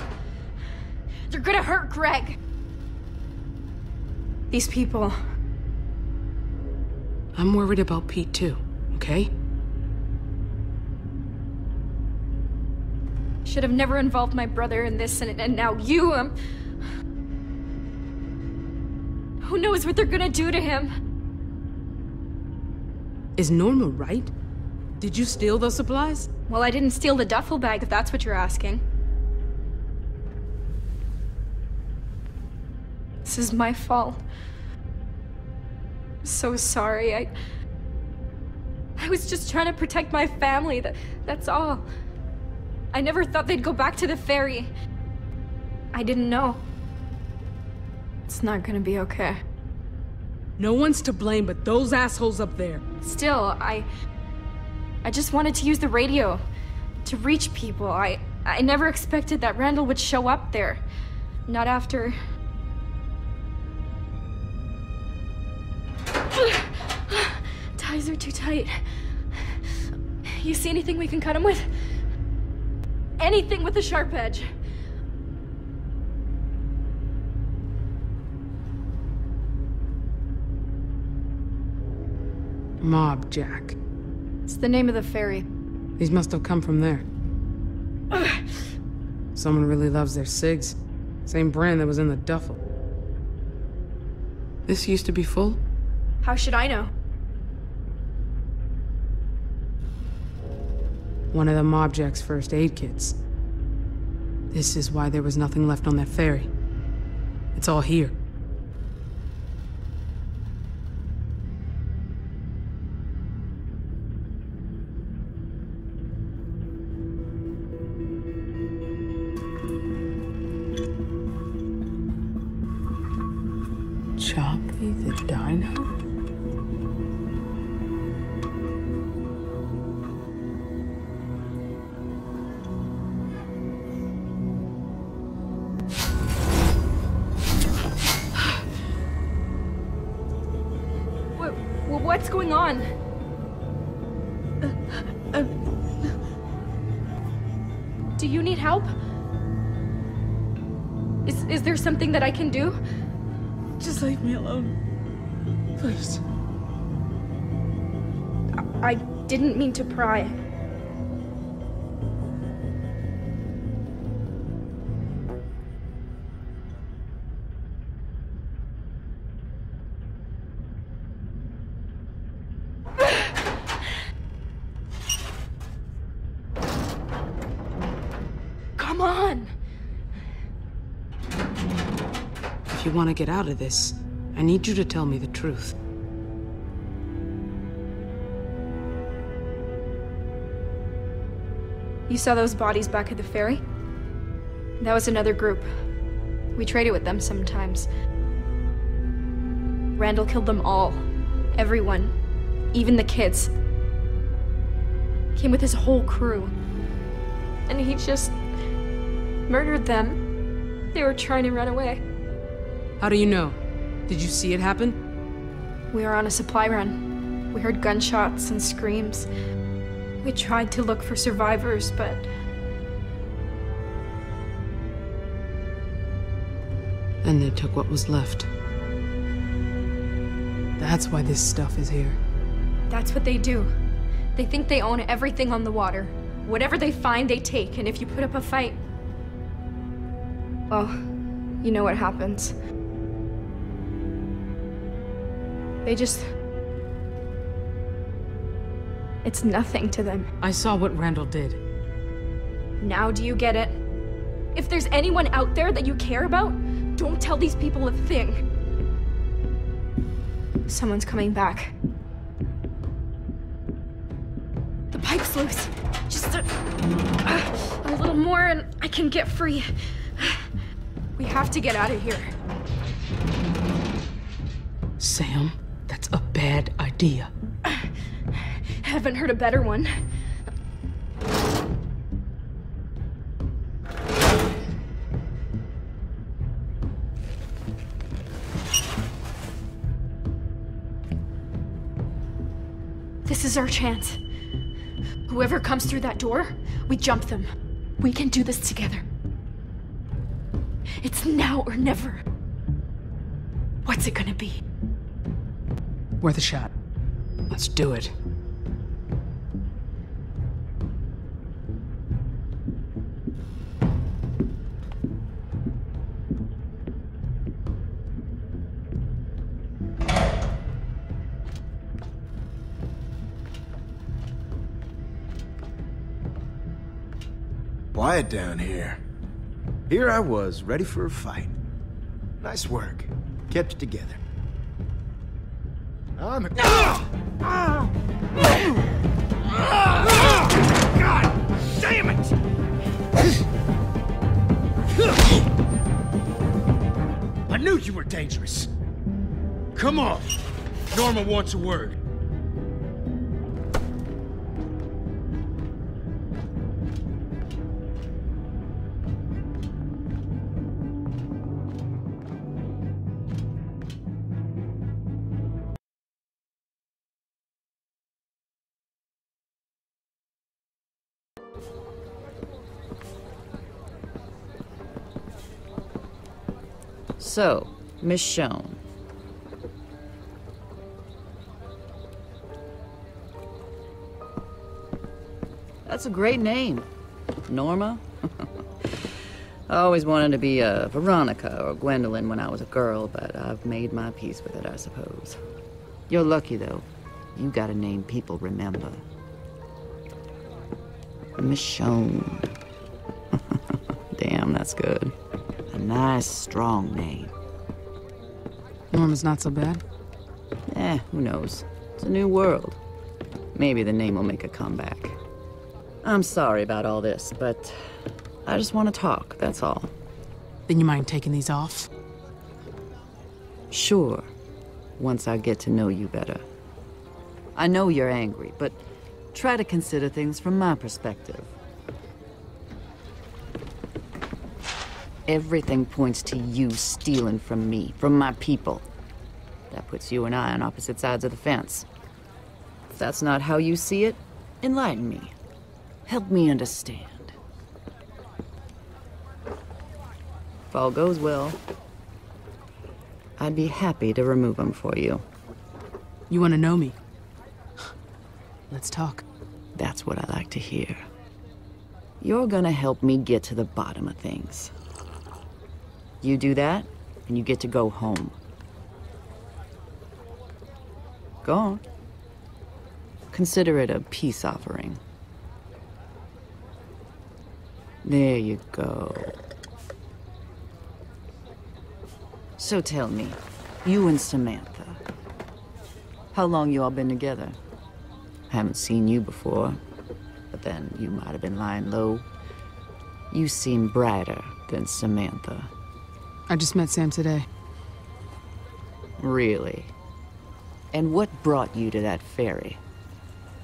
[SPEAKER 8] They're gonna hurt Greg. These people.
[SPEAKER 1] I'm worried about Pete too, okay?
[SPEAKER 8] Should have never involved my brother in this, and, and now you. Um, who knows what they're gonna do to him?
[SPEAKER 1] Is Norma right? Did you steal those supplies?
[SPEAKER 8] Well, I didn't steal the duffel bag, if that's what you're asking. This is my fault. I'm so sorry. I. I was just trying to protect my family. That, that's all. I never thought they'd go back to the ferry. I didn't know. It's not gonna be okay.
[SPEAKER 1] No one's to blame but those assholes up there.
[SPEAKER 8] Still, I. I just wanted to use the radio. to reach people. I I never expected that Randall would show up there. Not after Ties are too tight. You see anything we can cut them with? Anything with a sharp edge.
[SPEAKER 1] Mob Jack.
[SPEAKER 8] It's the name of the ferry.
[SPEAKER 1] These must have come from there. Someone really loves their cigs. Same brand that was in the duffel. This used to be full?
[SPEAKER 8] How should I know?
[SPEAKER 1] One of the Mob Jack's first aid kits. This is why there was nothing left on that ferry. It's all here.
[SPEAKER 8] Didn't mean pry. Come on!
[SPEAKER 1] If you want to get out of this, I need you to tell me the truth.
[SPEAKER 8] You saw those bodies back at the ferry? That was another group. We traded with them sometimes. Randall killed them all. Everyone. Even the kids. Came with his whole crew. And he just murdered them. They were trying to run away.
[SPEAKER 1] How do you know? Did you see it happen?
[SPEAKER 8] We were on a supply run. We heard gunshots and screams. We tried to look for survivors, but
[SPEAKER 1] And they took what was left. That's why this stuff is here.
[SPEAKER 8] that's what they do. They think they own everything on the water. Whatever they find, they take, and if you put up a fight, well, you know what happens. They just. It's nothing to them.
[SPEAKER 1] I saw what Randall did.
[SPEAKER 8] Now do you get it? If there's anyone out there that you care about, don't tell these people a thing. Someone's coming back. The pipe's loose. Just a, a little more and I can get free. We have to get out of here.
[SPEAKER 1] Sam, that's a bad idea.
[SPEAKER 8] I haven't heard a better one. This is our chance. Whoever comes through that door, we jump them. We can do this together. It's now or never. What's it gonna be?
[SPEAKER 1] Worth a shot. Let's do it.
[SPEAKER 7] Quiet down here. Here I was, ready for a fight. Nice work. Kept it together. I'm a... Ah! Ah! Ah! God damn it! I knew you were dangerous. Come on. Norma wants a word.
[SPEAKER 12] So, Michonne. That's a great name. Norma? I always wanted to be a Veronica or Gwendolyn when I was a girl, but I've made my peace with it, I suppose. You're lucky, though. You got a name people remember. Michonne. Damn, that's good. Nice, strong name.
[SPEAKER 1] Norma's not so bad.
[SPEAKER 12] Eh, who knows? It's a new world. Maybe the name will make a comeback. I'm sorry about all this, but I just want to talk, that's all.
[SPEAKER 1] Then you mind taking these off?
[SPEAKER 12] Sure, once I get to know you better. I know you're angry, but try to consider things from my perspective. Everything points to you stealing from me, from my people. That puts you and I on opposite sides of the fence. If that's not how you see it, enlighten me. Help me understand. If all goes well, I'd be happy to remove them for you.
[SPEAKER 1] You want to know me? Let's talk.
[SPEAKER 12] That's what I like to hear. You're gonna help me get to the bottom of things. You do that, and you get to go home. Go on. Consider it a peace offering. There you go. So tell me, you and Samantha, how long you all been together? I Haven't seen you before, but then you might have been lying low. You seem brighter than Samantha.
[SPEAKER 1] I just met Sam today.
[SPEAKER 12] Really? And what brought you to that ferry?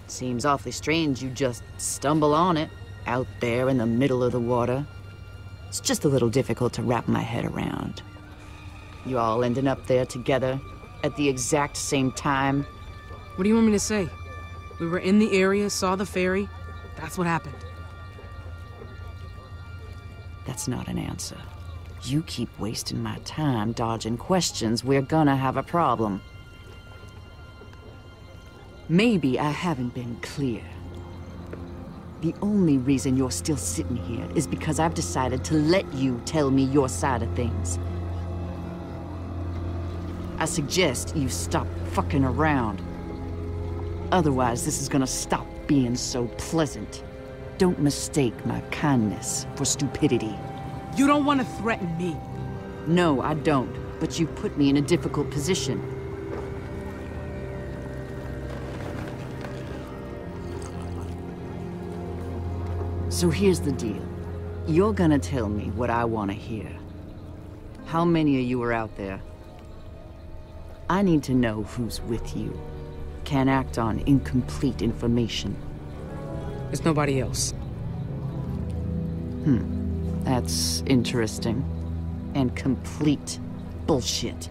[SPEAKER 12] Seems awfully strange you just stumble on it, out there in the middle of the water. It's just a little difficult to wrap my head around. You all ending up there together at the exact same time?
[SPEAKER 1] What do you want me to say? We were in the area, saw the ferry. That's what happened.
[SPEAKER 12] That's not an answer. You keep wasting my time dodging questions, we're gonna have a problem. Maybe I haven't been clear. The only reason you're still sitting here is because I've decided to let you tell me your side of things. I suggest you stop fucking around. Otherwise, this is gonna stop being so pleasant. Don't mistake my kindness for stupidity.
[SPEAKER 1] You don't want to threaten me.
[SPEAKER 12] No, I don't. But you put me in a difficult position. So here's the deal. You're gonna tell me what I want to hear. How many of you are out there? I need to know who's with you. Can't act on incomplete information.
[SPEAKER 1] There's nobody else.
[SPEAKER 12] Hmm. That's interesting. And complete bullshit.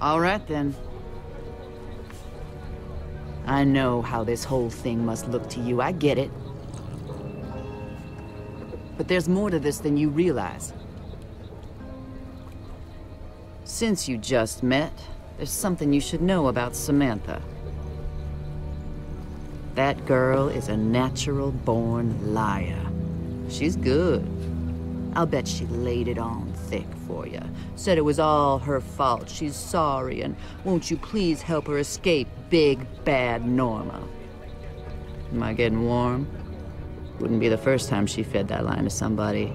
[SPEAKER 12] All right, then. I know how this whole thing must look to you. I get it. But there's more to this than you realize. Since you just met, there's something you should know about Samantha. That girl is a natural-born liar. She's good. I'll bet she laid it on thick for you. Said it was all her fault. She's sorry, and won't you please help her escape big, bad Norma? Am I getting warm? Wouldn't be the first time she fed that line to somebody.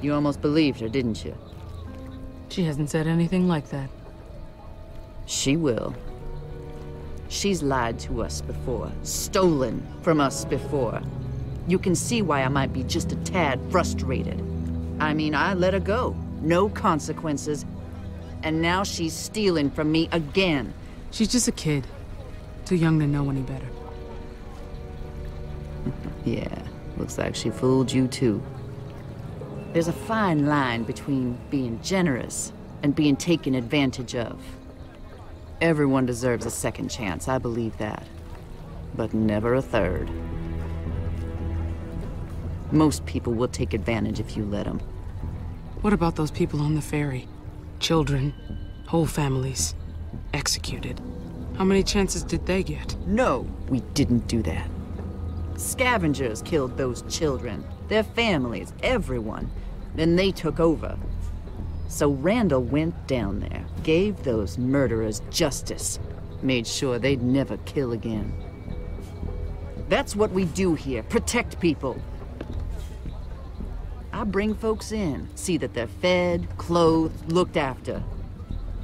[SPEAKER 12] You almost believed her, didn't you?
[SPEAKER 1] She hasn't said anything like that.
[SPEAKER 12] She will. She's lied to us before, stolen from us before. You can see why I might be just a tad frustrated. I mean, I let her go. No consequences. And now she's stealing from me again.
[SPEAKER 1] She's just a kid. Too young to know any better.
[SPEAKER 12] Yeah, looks like she fooled you too. There's a fine line between being generous and being taken advantage of. Everyone deserves a second chance, I believe that. But never a third. Most people will take advantage if you let them.
[SPEAKER 1] What about those people on the ferry? Children, whole families, executed. How many chances did they get?
[SPEAKER 12] No, we didn't do that. Scavengers killed those children, their families, everyone. Then they took over. So Randall went down there, gave those murderers justice, made sure they'd never kill again. That's what we do here, protect people. I bring folks in, see that they're fed, clothed, looked after.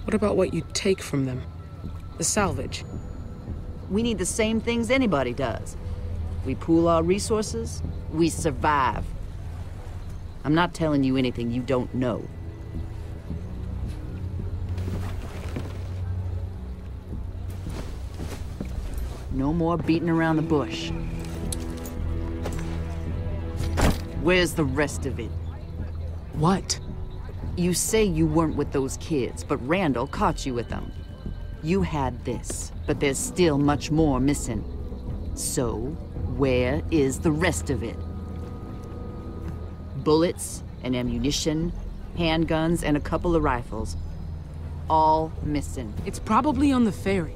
[SPEAKER 1] What about what you take from them? The salvage?
[SPEAKER 12] We need the same things anybody does. We pool our resources, we survive. I'm not telling you anything you don't know. No more beating around the bush. Where's the rest of it?
[SPEAKER 1] What?
[SPEAKER 12] You say you weren't with those kids, but Randall caught you with them. You had this, but there's still much more missing. So, where is the rest of it? Bullets and ammunition, handguns, and a couple of rifles. All missing.
[SPEAKER 1] It's probably on the ferry.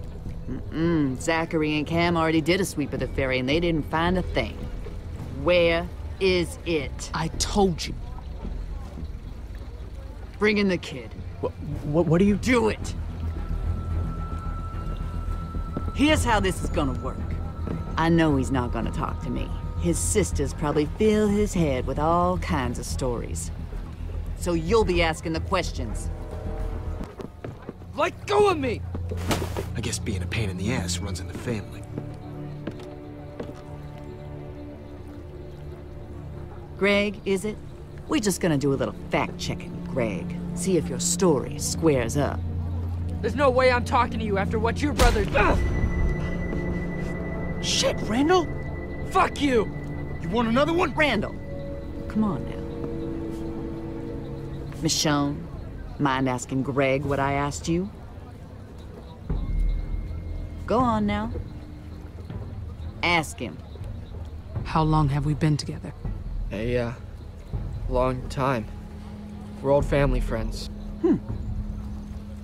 [SPEAKER 12] Mm-mm. Zachary and Cam already did a sweep of the ferry and they didn't find a thing. Where is it?
[SPEAKER 1] I told you.
[SPEAKER 12] Bring in the kid.
[SPEAKER 11] What, what, what are you...
[SPEAKER 12] Do it! Here's how this is gonna work. I know he's not gonna talk to me. His sisters probably fill his head with all kinds of stories. So you'll be asking the questions.
[SPEAKER 11] Let go of me!
[SPEAKER 7] I guess being a pain in the ass runs in the family.
[SPEAKER 12] Greg, is it? We're just gonna do a little fact-checking, Greg. See if your story squares up.
[SPEAKER 11] There's no way I'm talking to you after what your brother... Ugh! Shit, Randall! Fuck you!
[SPEAKER 7] You want another one?
[SPEAKER 12] Randall, come on now. Michonne, mind asking Greg what I asked you? Go on now. Ask him.
[SPEAKER 1] How long have we been together?
[SPEAKER 11] A, uh, long time. We're old family friends.
[SPEAKER 12] Hmm.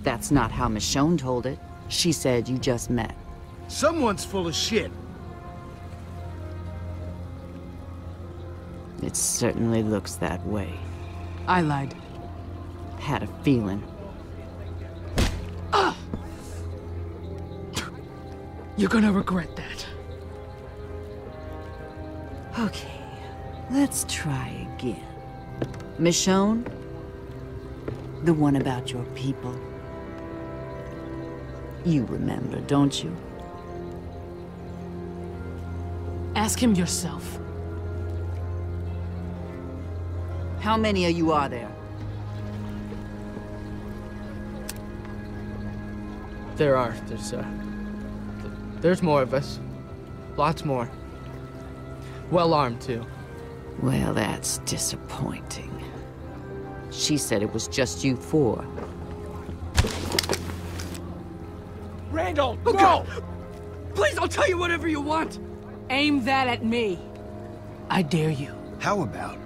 [SPEAKER 12] That's not how Michonne told it. She said you just met.
[SPEAKER 7] Someone's full of shit.
[SPEAKER 12] It certainly looks that way.
[SPEAKER 1] I lied.
[SPEAKER 12] Had a feeling.
[SPEAKER 1] You're gonna regret that.
[SPEAKER 12] Okay, let's try again. Michonne? The one about your people. You remember, don't you?
[SPEAKER 1] Ask him yourself.
[SPEAKER 12] How many of you are there?
[SPEAKER 11] There are. There's, uh... th- There's more of us. Lots more. Well armed, too.
[SPEAKER 12] Well, that's disappointing. She said it was just you four.
[SPEAKER 11] Randall, no! Please, I'll tell you whatever you want!
[SPEAKER 1] Aim that at me. I dare you.
[SPEAKER 7] How about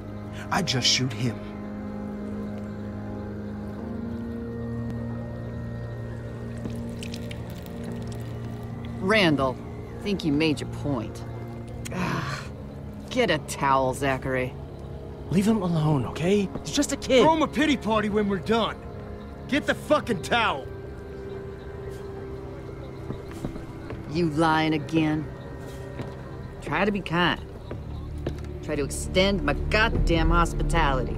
[SPEAKER 7] I just shoot him?
[SPEAKER 12] Randall, I think you made your point. Ah, Get a towel, Zachary.
[SPEAKER 11] Leave him alone, okay? He's just a kid.
[SPEAKER 7] Throw him a pity party when we're done. Get the fucking towel.
[SPEAKER 12] You lying again? Try to be kind. Try to extend my goddamn hospitality.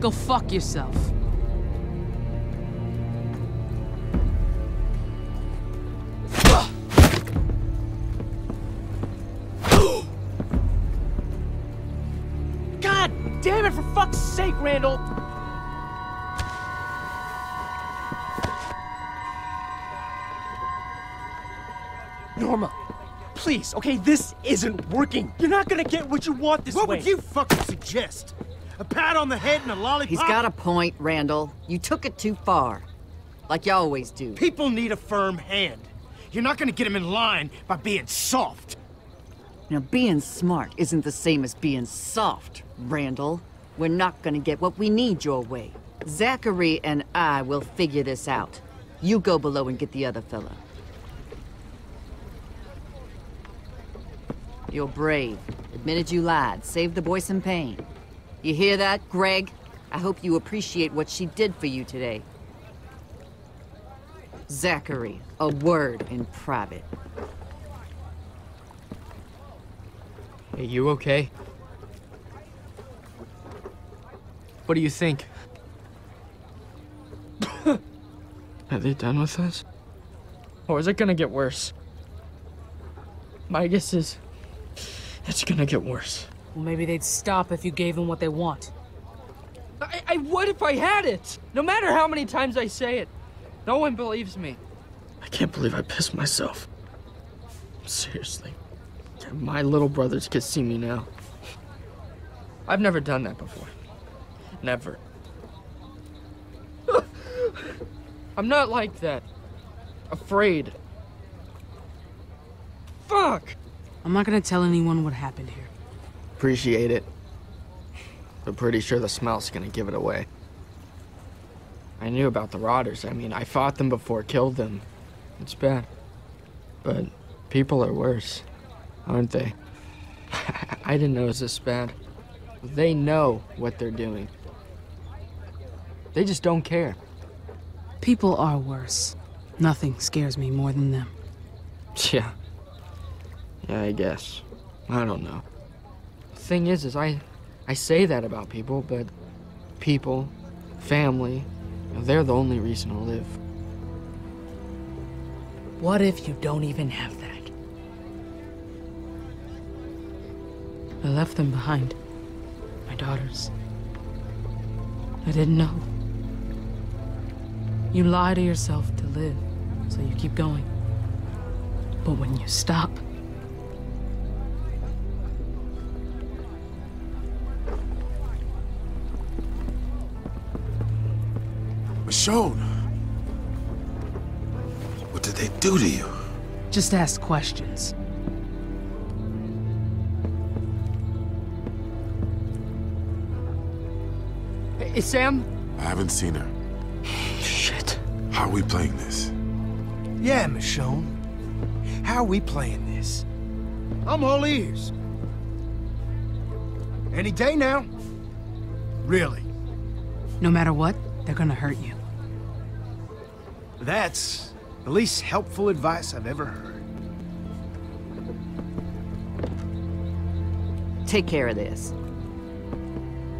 [SPEAKER 1] Go fuck yourself.
[SPEAKER 11] Randall! Norma, please, okay, this isn't working. You're not gonna get what you want this
[SPEAKER 7] What
[SPEAKER 11] way.
[SPEAKER 7] would you fucking suggest? A pat on the head and a lollipop?
[SPEAKER 12] He's got a point, Randall. You took it too far. Like you always do.
[SPEAKER 7] People need a firm hand. You're not gonna get them in line by being soft.
[SPEAKER 12] Now, being smart isn't the same as being soft, Randall. We're not gonna get what we need your way. Zachary and I will figure this out. You go below and get the other fella. You're brave. Admitted you lied. Saved the boy some pain. You hear that, Greg? I hope you appreciate what she did for you today. Zachary, a word in private.
[SPEAKER 11] Hey, you okay? What do you think? Are they done with us? Or is it gonna get worse? My guess is it's gonna get worse.
[SPEAKER 13] Well, maybe they'd stop if you gave them what they want.
[SPEAKER 11] I, I would if I had it! No matter how many times I say it. No one believes me. I can't believe I pissed myself. Seriously. My little brothers can see me now. I've never done that before. Never. I'm not like that. Afraid. Fuck!
[SPEAKER 1] I'm not gonna tell anyone what happened here.
[SPEAKER 11] Appreciate it. But pretty sure the smell's gonna give it away. I knew about the rotters. I mean, I fought them before, killed them. It's bad. But people are worse, aren't they? I didn't know it was this bad. They know what they're doing. They just don't care.
[SPEAKER 1] People are worse. Nothing scares me more than them.
[SPEAKER 11] Yeah. Yeah, I guess. I don't know. The thing is, is I, I say that about people, but people, family, they're the only reason I live.
[SPEAKER 13] What if you don't even have that?
[SPEAKER 1] I left them behind. My daughters. I didn't know. You lie to yourself to live, so you keep going. But when you stop,
[SPEAKER 3] Michonne! What did they do to you?
[SPEAKER 1] just ask questions.
[SPEAKER 11] Hey, Sam?
[SPEAKER 3] I haven't seen her.
[SPEAKER 11] Shit.
[SPEAKER 3] How are we playing this?
[SPEAKER 7] Yeah, Michonne. How are we playing this? I'm all ears. Any day now. Really.
[SPEAKER 1] No matter what, they're gonna hurt you.
[SPEAKER 7] That's the least helpful advice I've ever heard.
[SPEAKER 12] Take care of this.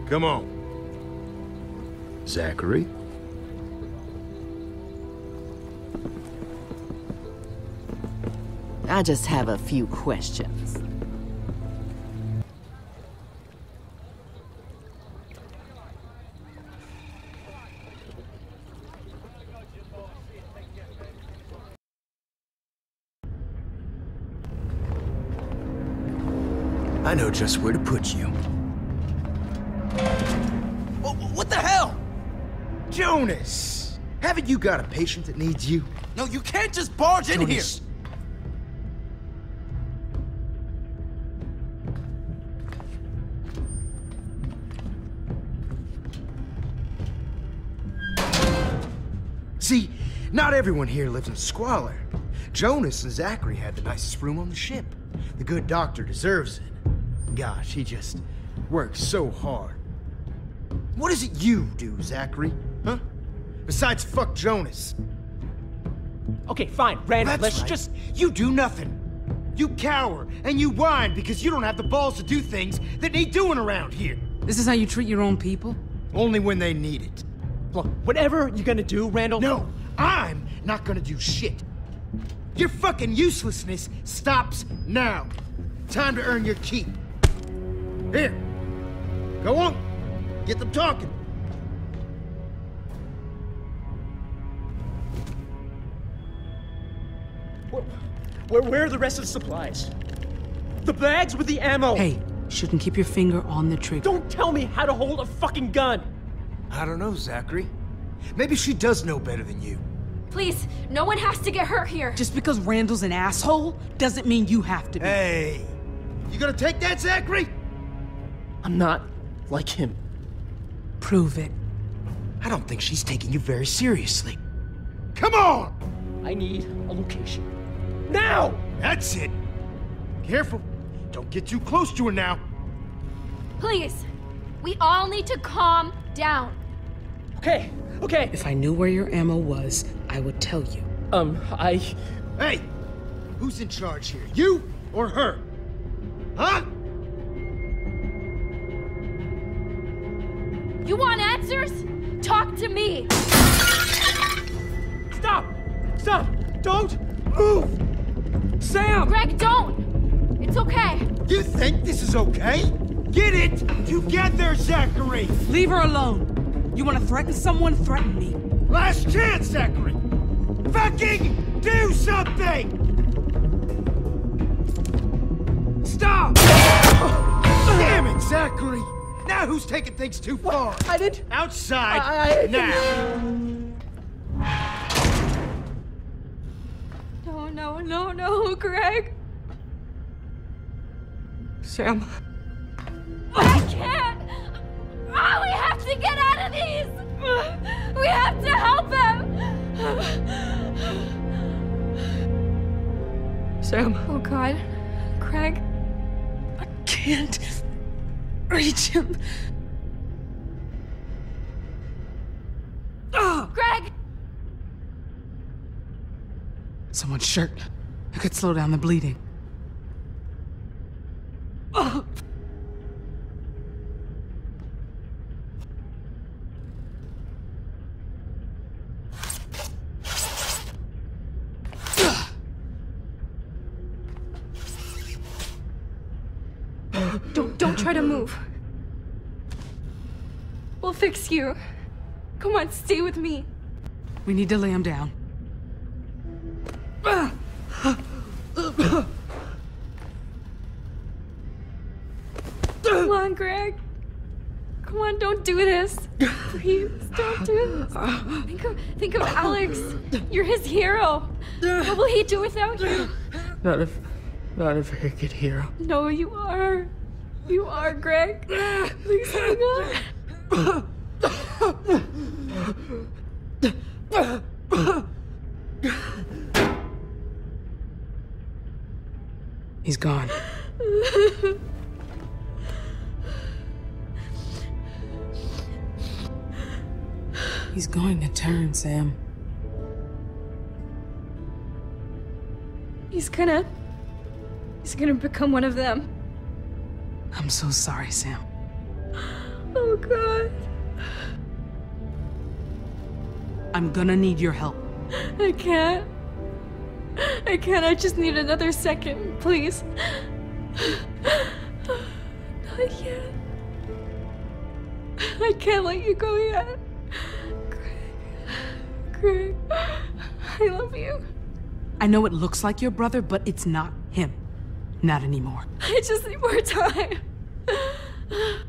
[SPEAKER 7] Come on. Zachary?
[SPEAKER 12] I just have a few questions.
[SPEAKER 7] I know just where to put you. What the hell? Jonas! Haven't you got a patient that needs you?
[SPEAKER 6] No, you can't just barge in here.
[SPEAKER 7] Not everyone here lives in squalor. Jonas and Zachary had the nicest room on the ship. The good doctor deserves it. Gosh, he just works so hard. What is it you do, Zachary? Huh? Besides fuck Jonas.
[SPEAKER 14] Okay, fine, Randall,
[SPEAKER 7] That's
[SPEAKER 14] let's
[SPEAKER 7] right.
[SPEAKER 14] just.
[SPEAKER 7] You do nothing. You cower and you whine because you don't have the balls to do things that need doing around here.
[SPEAKER 1] This is how you treat your own people?
[SPEAKER 7] Only when they need it.
[SPEAKER 14] Look, whatever you're gonna do, Randall.
[SPEAKER 7] No, I'm not gonna do shit. Your fucking uselessness stops now. Time to earn your keep. Here. Go on. Get them talking.
[SPEAKER 14] Where, where are the rest of the supplies? The bags with the ammo!
[SPEAKER 1] Hey, shouldn't keep your finger on the trigger.
[SPEAKER 14] Don't tell me how to hold a fucking gun!
[SPEAKER 7] I don't know, Zachary. Maybe she does know better than you.
[SPEAKER 8] Please, no one has to get hurt here.
[SPEAKER 1] Just because Randall's an asshole doesn't mean you have to be.
[SPEAKER 7] Hey, You gonna take that, Zachary?
[SPEAKER 6] I'm not like him.
[SPEAKER 1] Prove it.
[SPEAKER 7] I don't think she's taking you very seriously. Come on!
[SPEAKER 6] I need a location. Now!
[SPEAKER 7] That's it. Careful. Don't get too close to her now.
[SPEAKER 8] Please, we all need to calm down.
[SPEAKER 6] Okay, okay.
[SPEAKER 1] If I knew where your ammo was, I would tell you.
[SPEAKER 6] Um, I.
[SPEAKER 7] Hey! Who's in charge here? You or her? Huh?
[SPEAKER 8] You want answers? Talk to me.
[SPEAKER 6] Stop! Stop! Don't move! Sam!
[SPEAKER 8] Greg, don't! It's okay.
[SPEAKER 7] You think this is okay? Get it together, Zachary!
[SPEAKER 1] Leave her alone. You want to threaten someone? Threaten me.
[SPEAKER 7] Last chance, Zachary! Fucking do something! Stop! Damn it, Zachary! Now who's taking things too far?
[SPEAKER 6] I didn't.
[SPEAKER 7] Outside
[SPEAKER 6] I- I-
[SPEAKER 7] now!
[SPEAKER 8] No, no, no, no, Greg.
[SPEAKER 11] Sam.
[SPEAKER 8] I can't! Oh, we have to get out of these! We have to help him!
[SPEAKER 11] Sam.
[SPEAKER 8] Oh, God. Craig.
[SPEAKER 1] I can't reach him.
[SPEAKER 8] Greg!
[SPEAKER 1] Someone's shirt. I could slow down the bleeding. Ah!
[SPEAKER 8] Don't, don't try to move. We'll fix you. Come on, stay with me.
[SPEAKER 1] We need to lay him down.
[SPEAKER 8] Come on, Greg. Come on, don't do this. Please, don't do this. Think of, think of Alex. You're his hero. What will he do without you?
[SPEAKER 11] Not if. Not a very good hero.
[SPEAKER 8] No, you are. You are, Greg. Please hang on.
[SPEAKER 1] He's gone. He's going to turn, Sam.
[SPEAKER 8] He's gonna. He's gonna become one of them.
[SPEAKER 1] I'm so sorry, Sam.
[SPEAKER 8] Oh, God.
[SPEAKER 1] I'm gonna need your help.
[SPEAKER 8] I can't. I can't. I just need another second, please. Not yet. I can't let you go yet. Greg. Greg. I love you.
[SPEAKER 1] I know it looks like your brother, but it's not him. Not anymore.
[SPEAKER 8] I just need more time.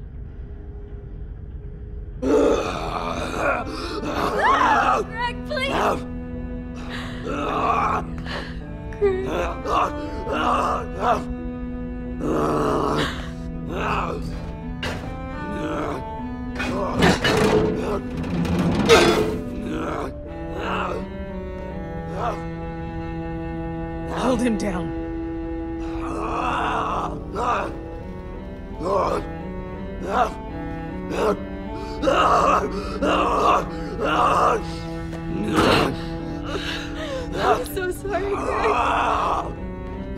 [SPEAKER 1] Hold him down.
[SPEAKER 8] I'm so sorry,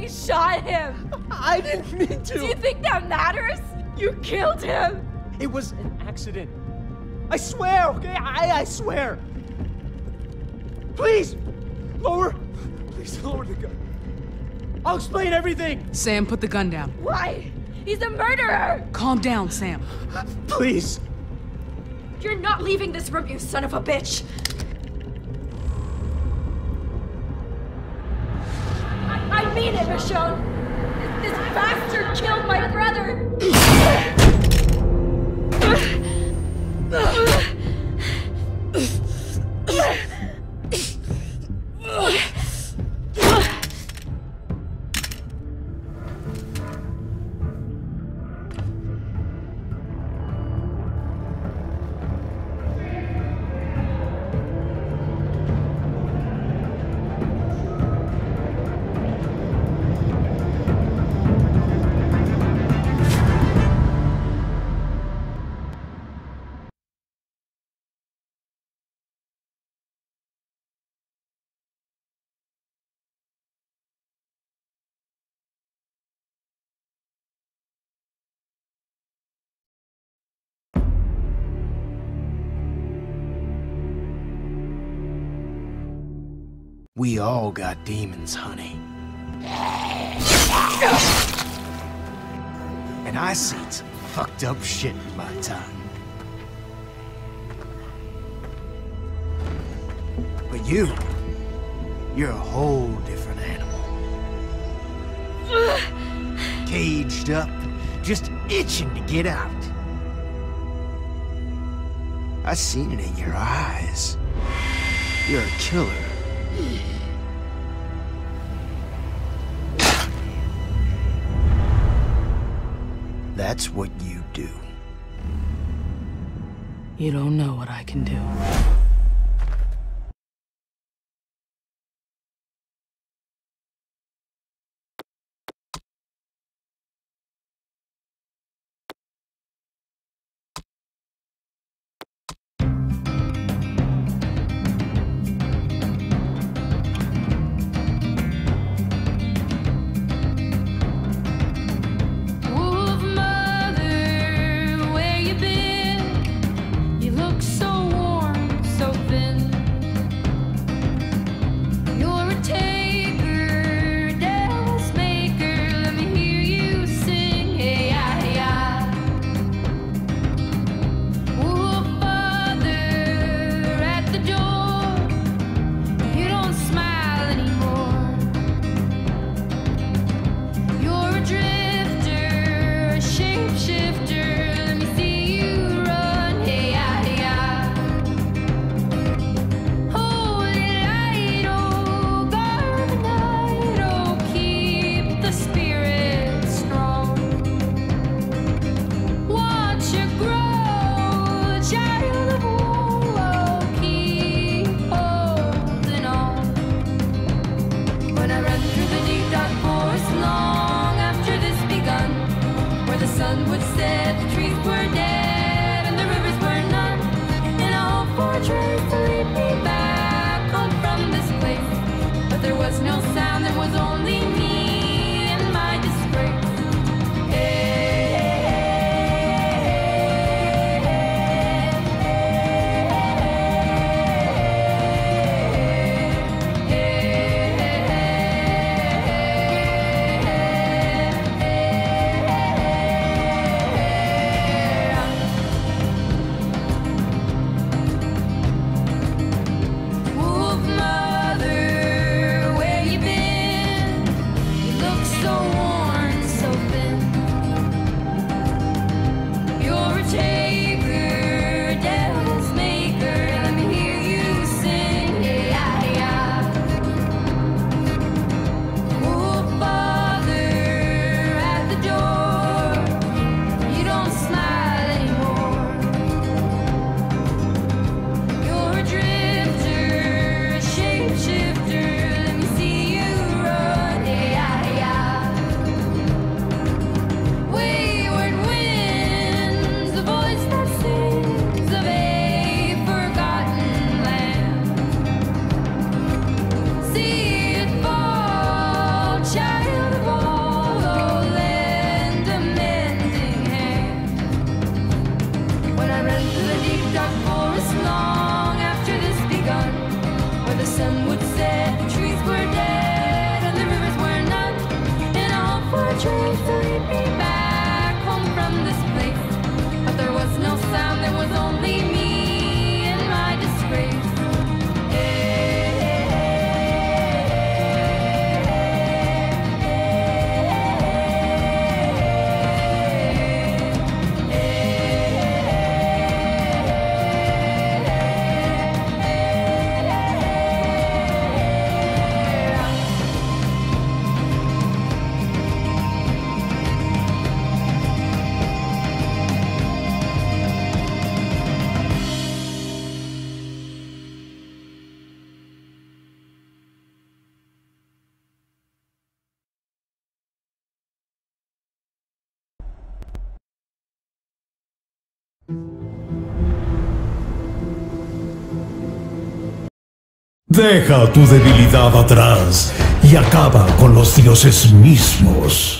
[SPEAKER 8] Fucking shot him.
[SPEAKER 6] I didn't mean to!
[SPEAKER 8] Do you think that matters?
[SPEAKER 14] You killed him! It was an accident. I swear, okay? I, I swear. Please, lower. Please lower the gun. I'll explain everything.
[SPEAKER 13] Sam, put the gun down.
[SPEAKER 8] Why? He's a murderer!
[SPEAKER 13] Calm down, Sam.
[SPEAKER 14] Please.
[SPEAKER 8] You're not leaving this room, you son of a bitch! Michonne! This, bastard killed my brother!
[SPEAKER 7] We all got demons, honey. And I seen some fucked up shit in my time. But you, you're a whole different animal. Caged up, just itching to get out. I seen it in your eyes. You're a killer. That's what you do.
[SPEAKER 13] You don't know what I can do.
[SPEAKER 15] Deja tu debilidad atrás y acaba con los dioses mismos.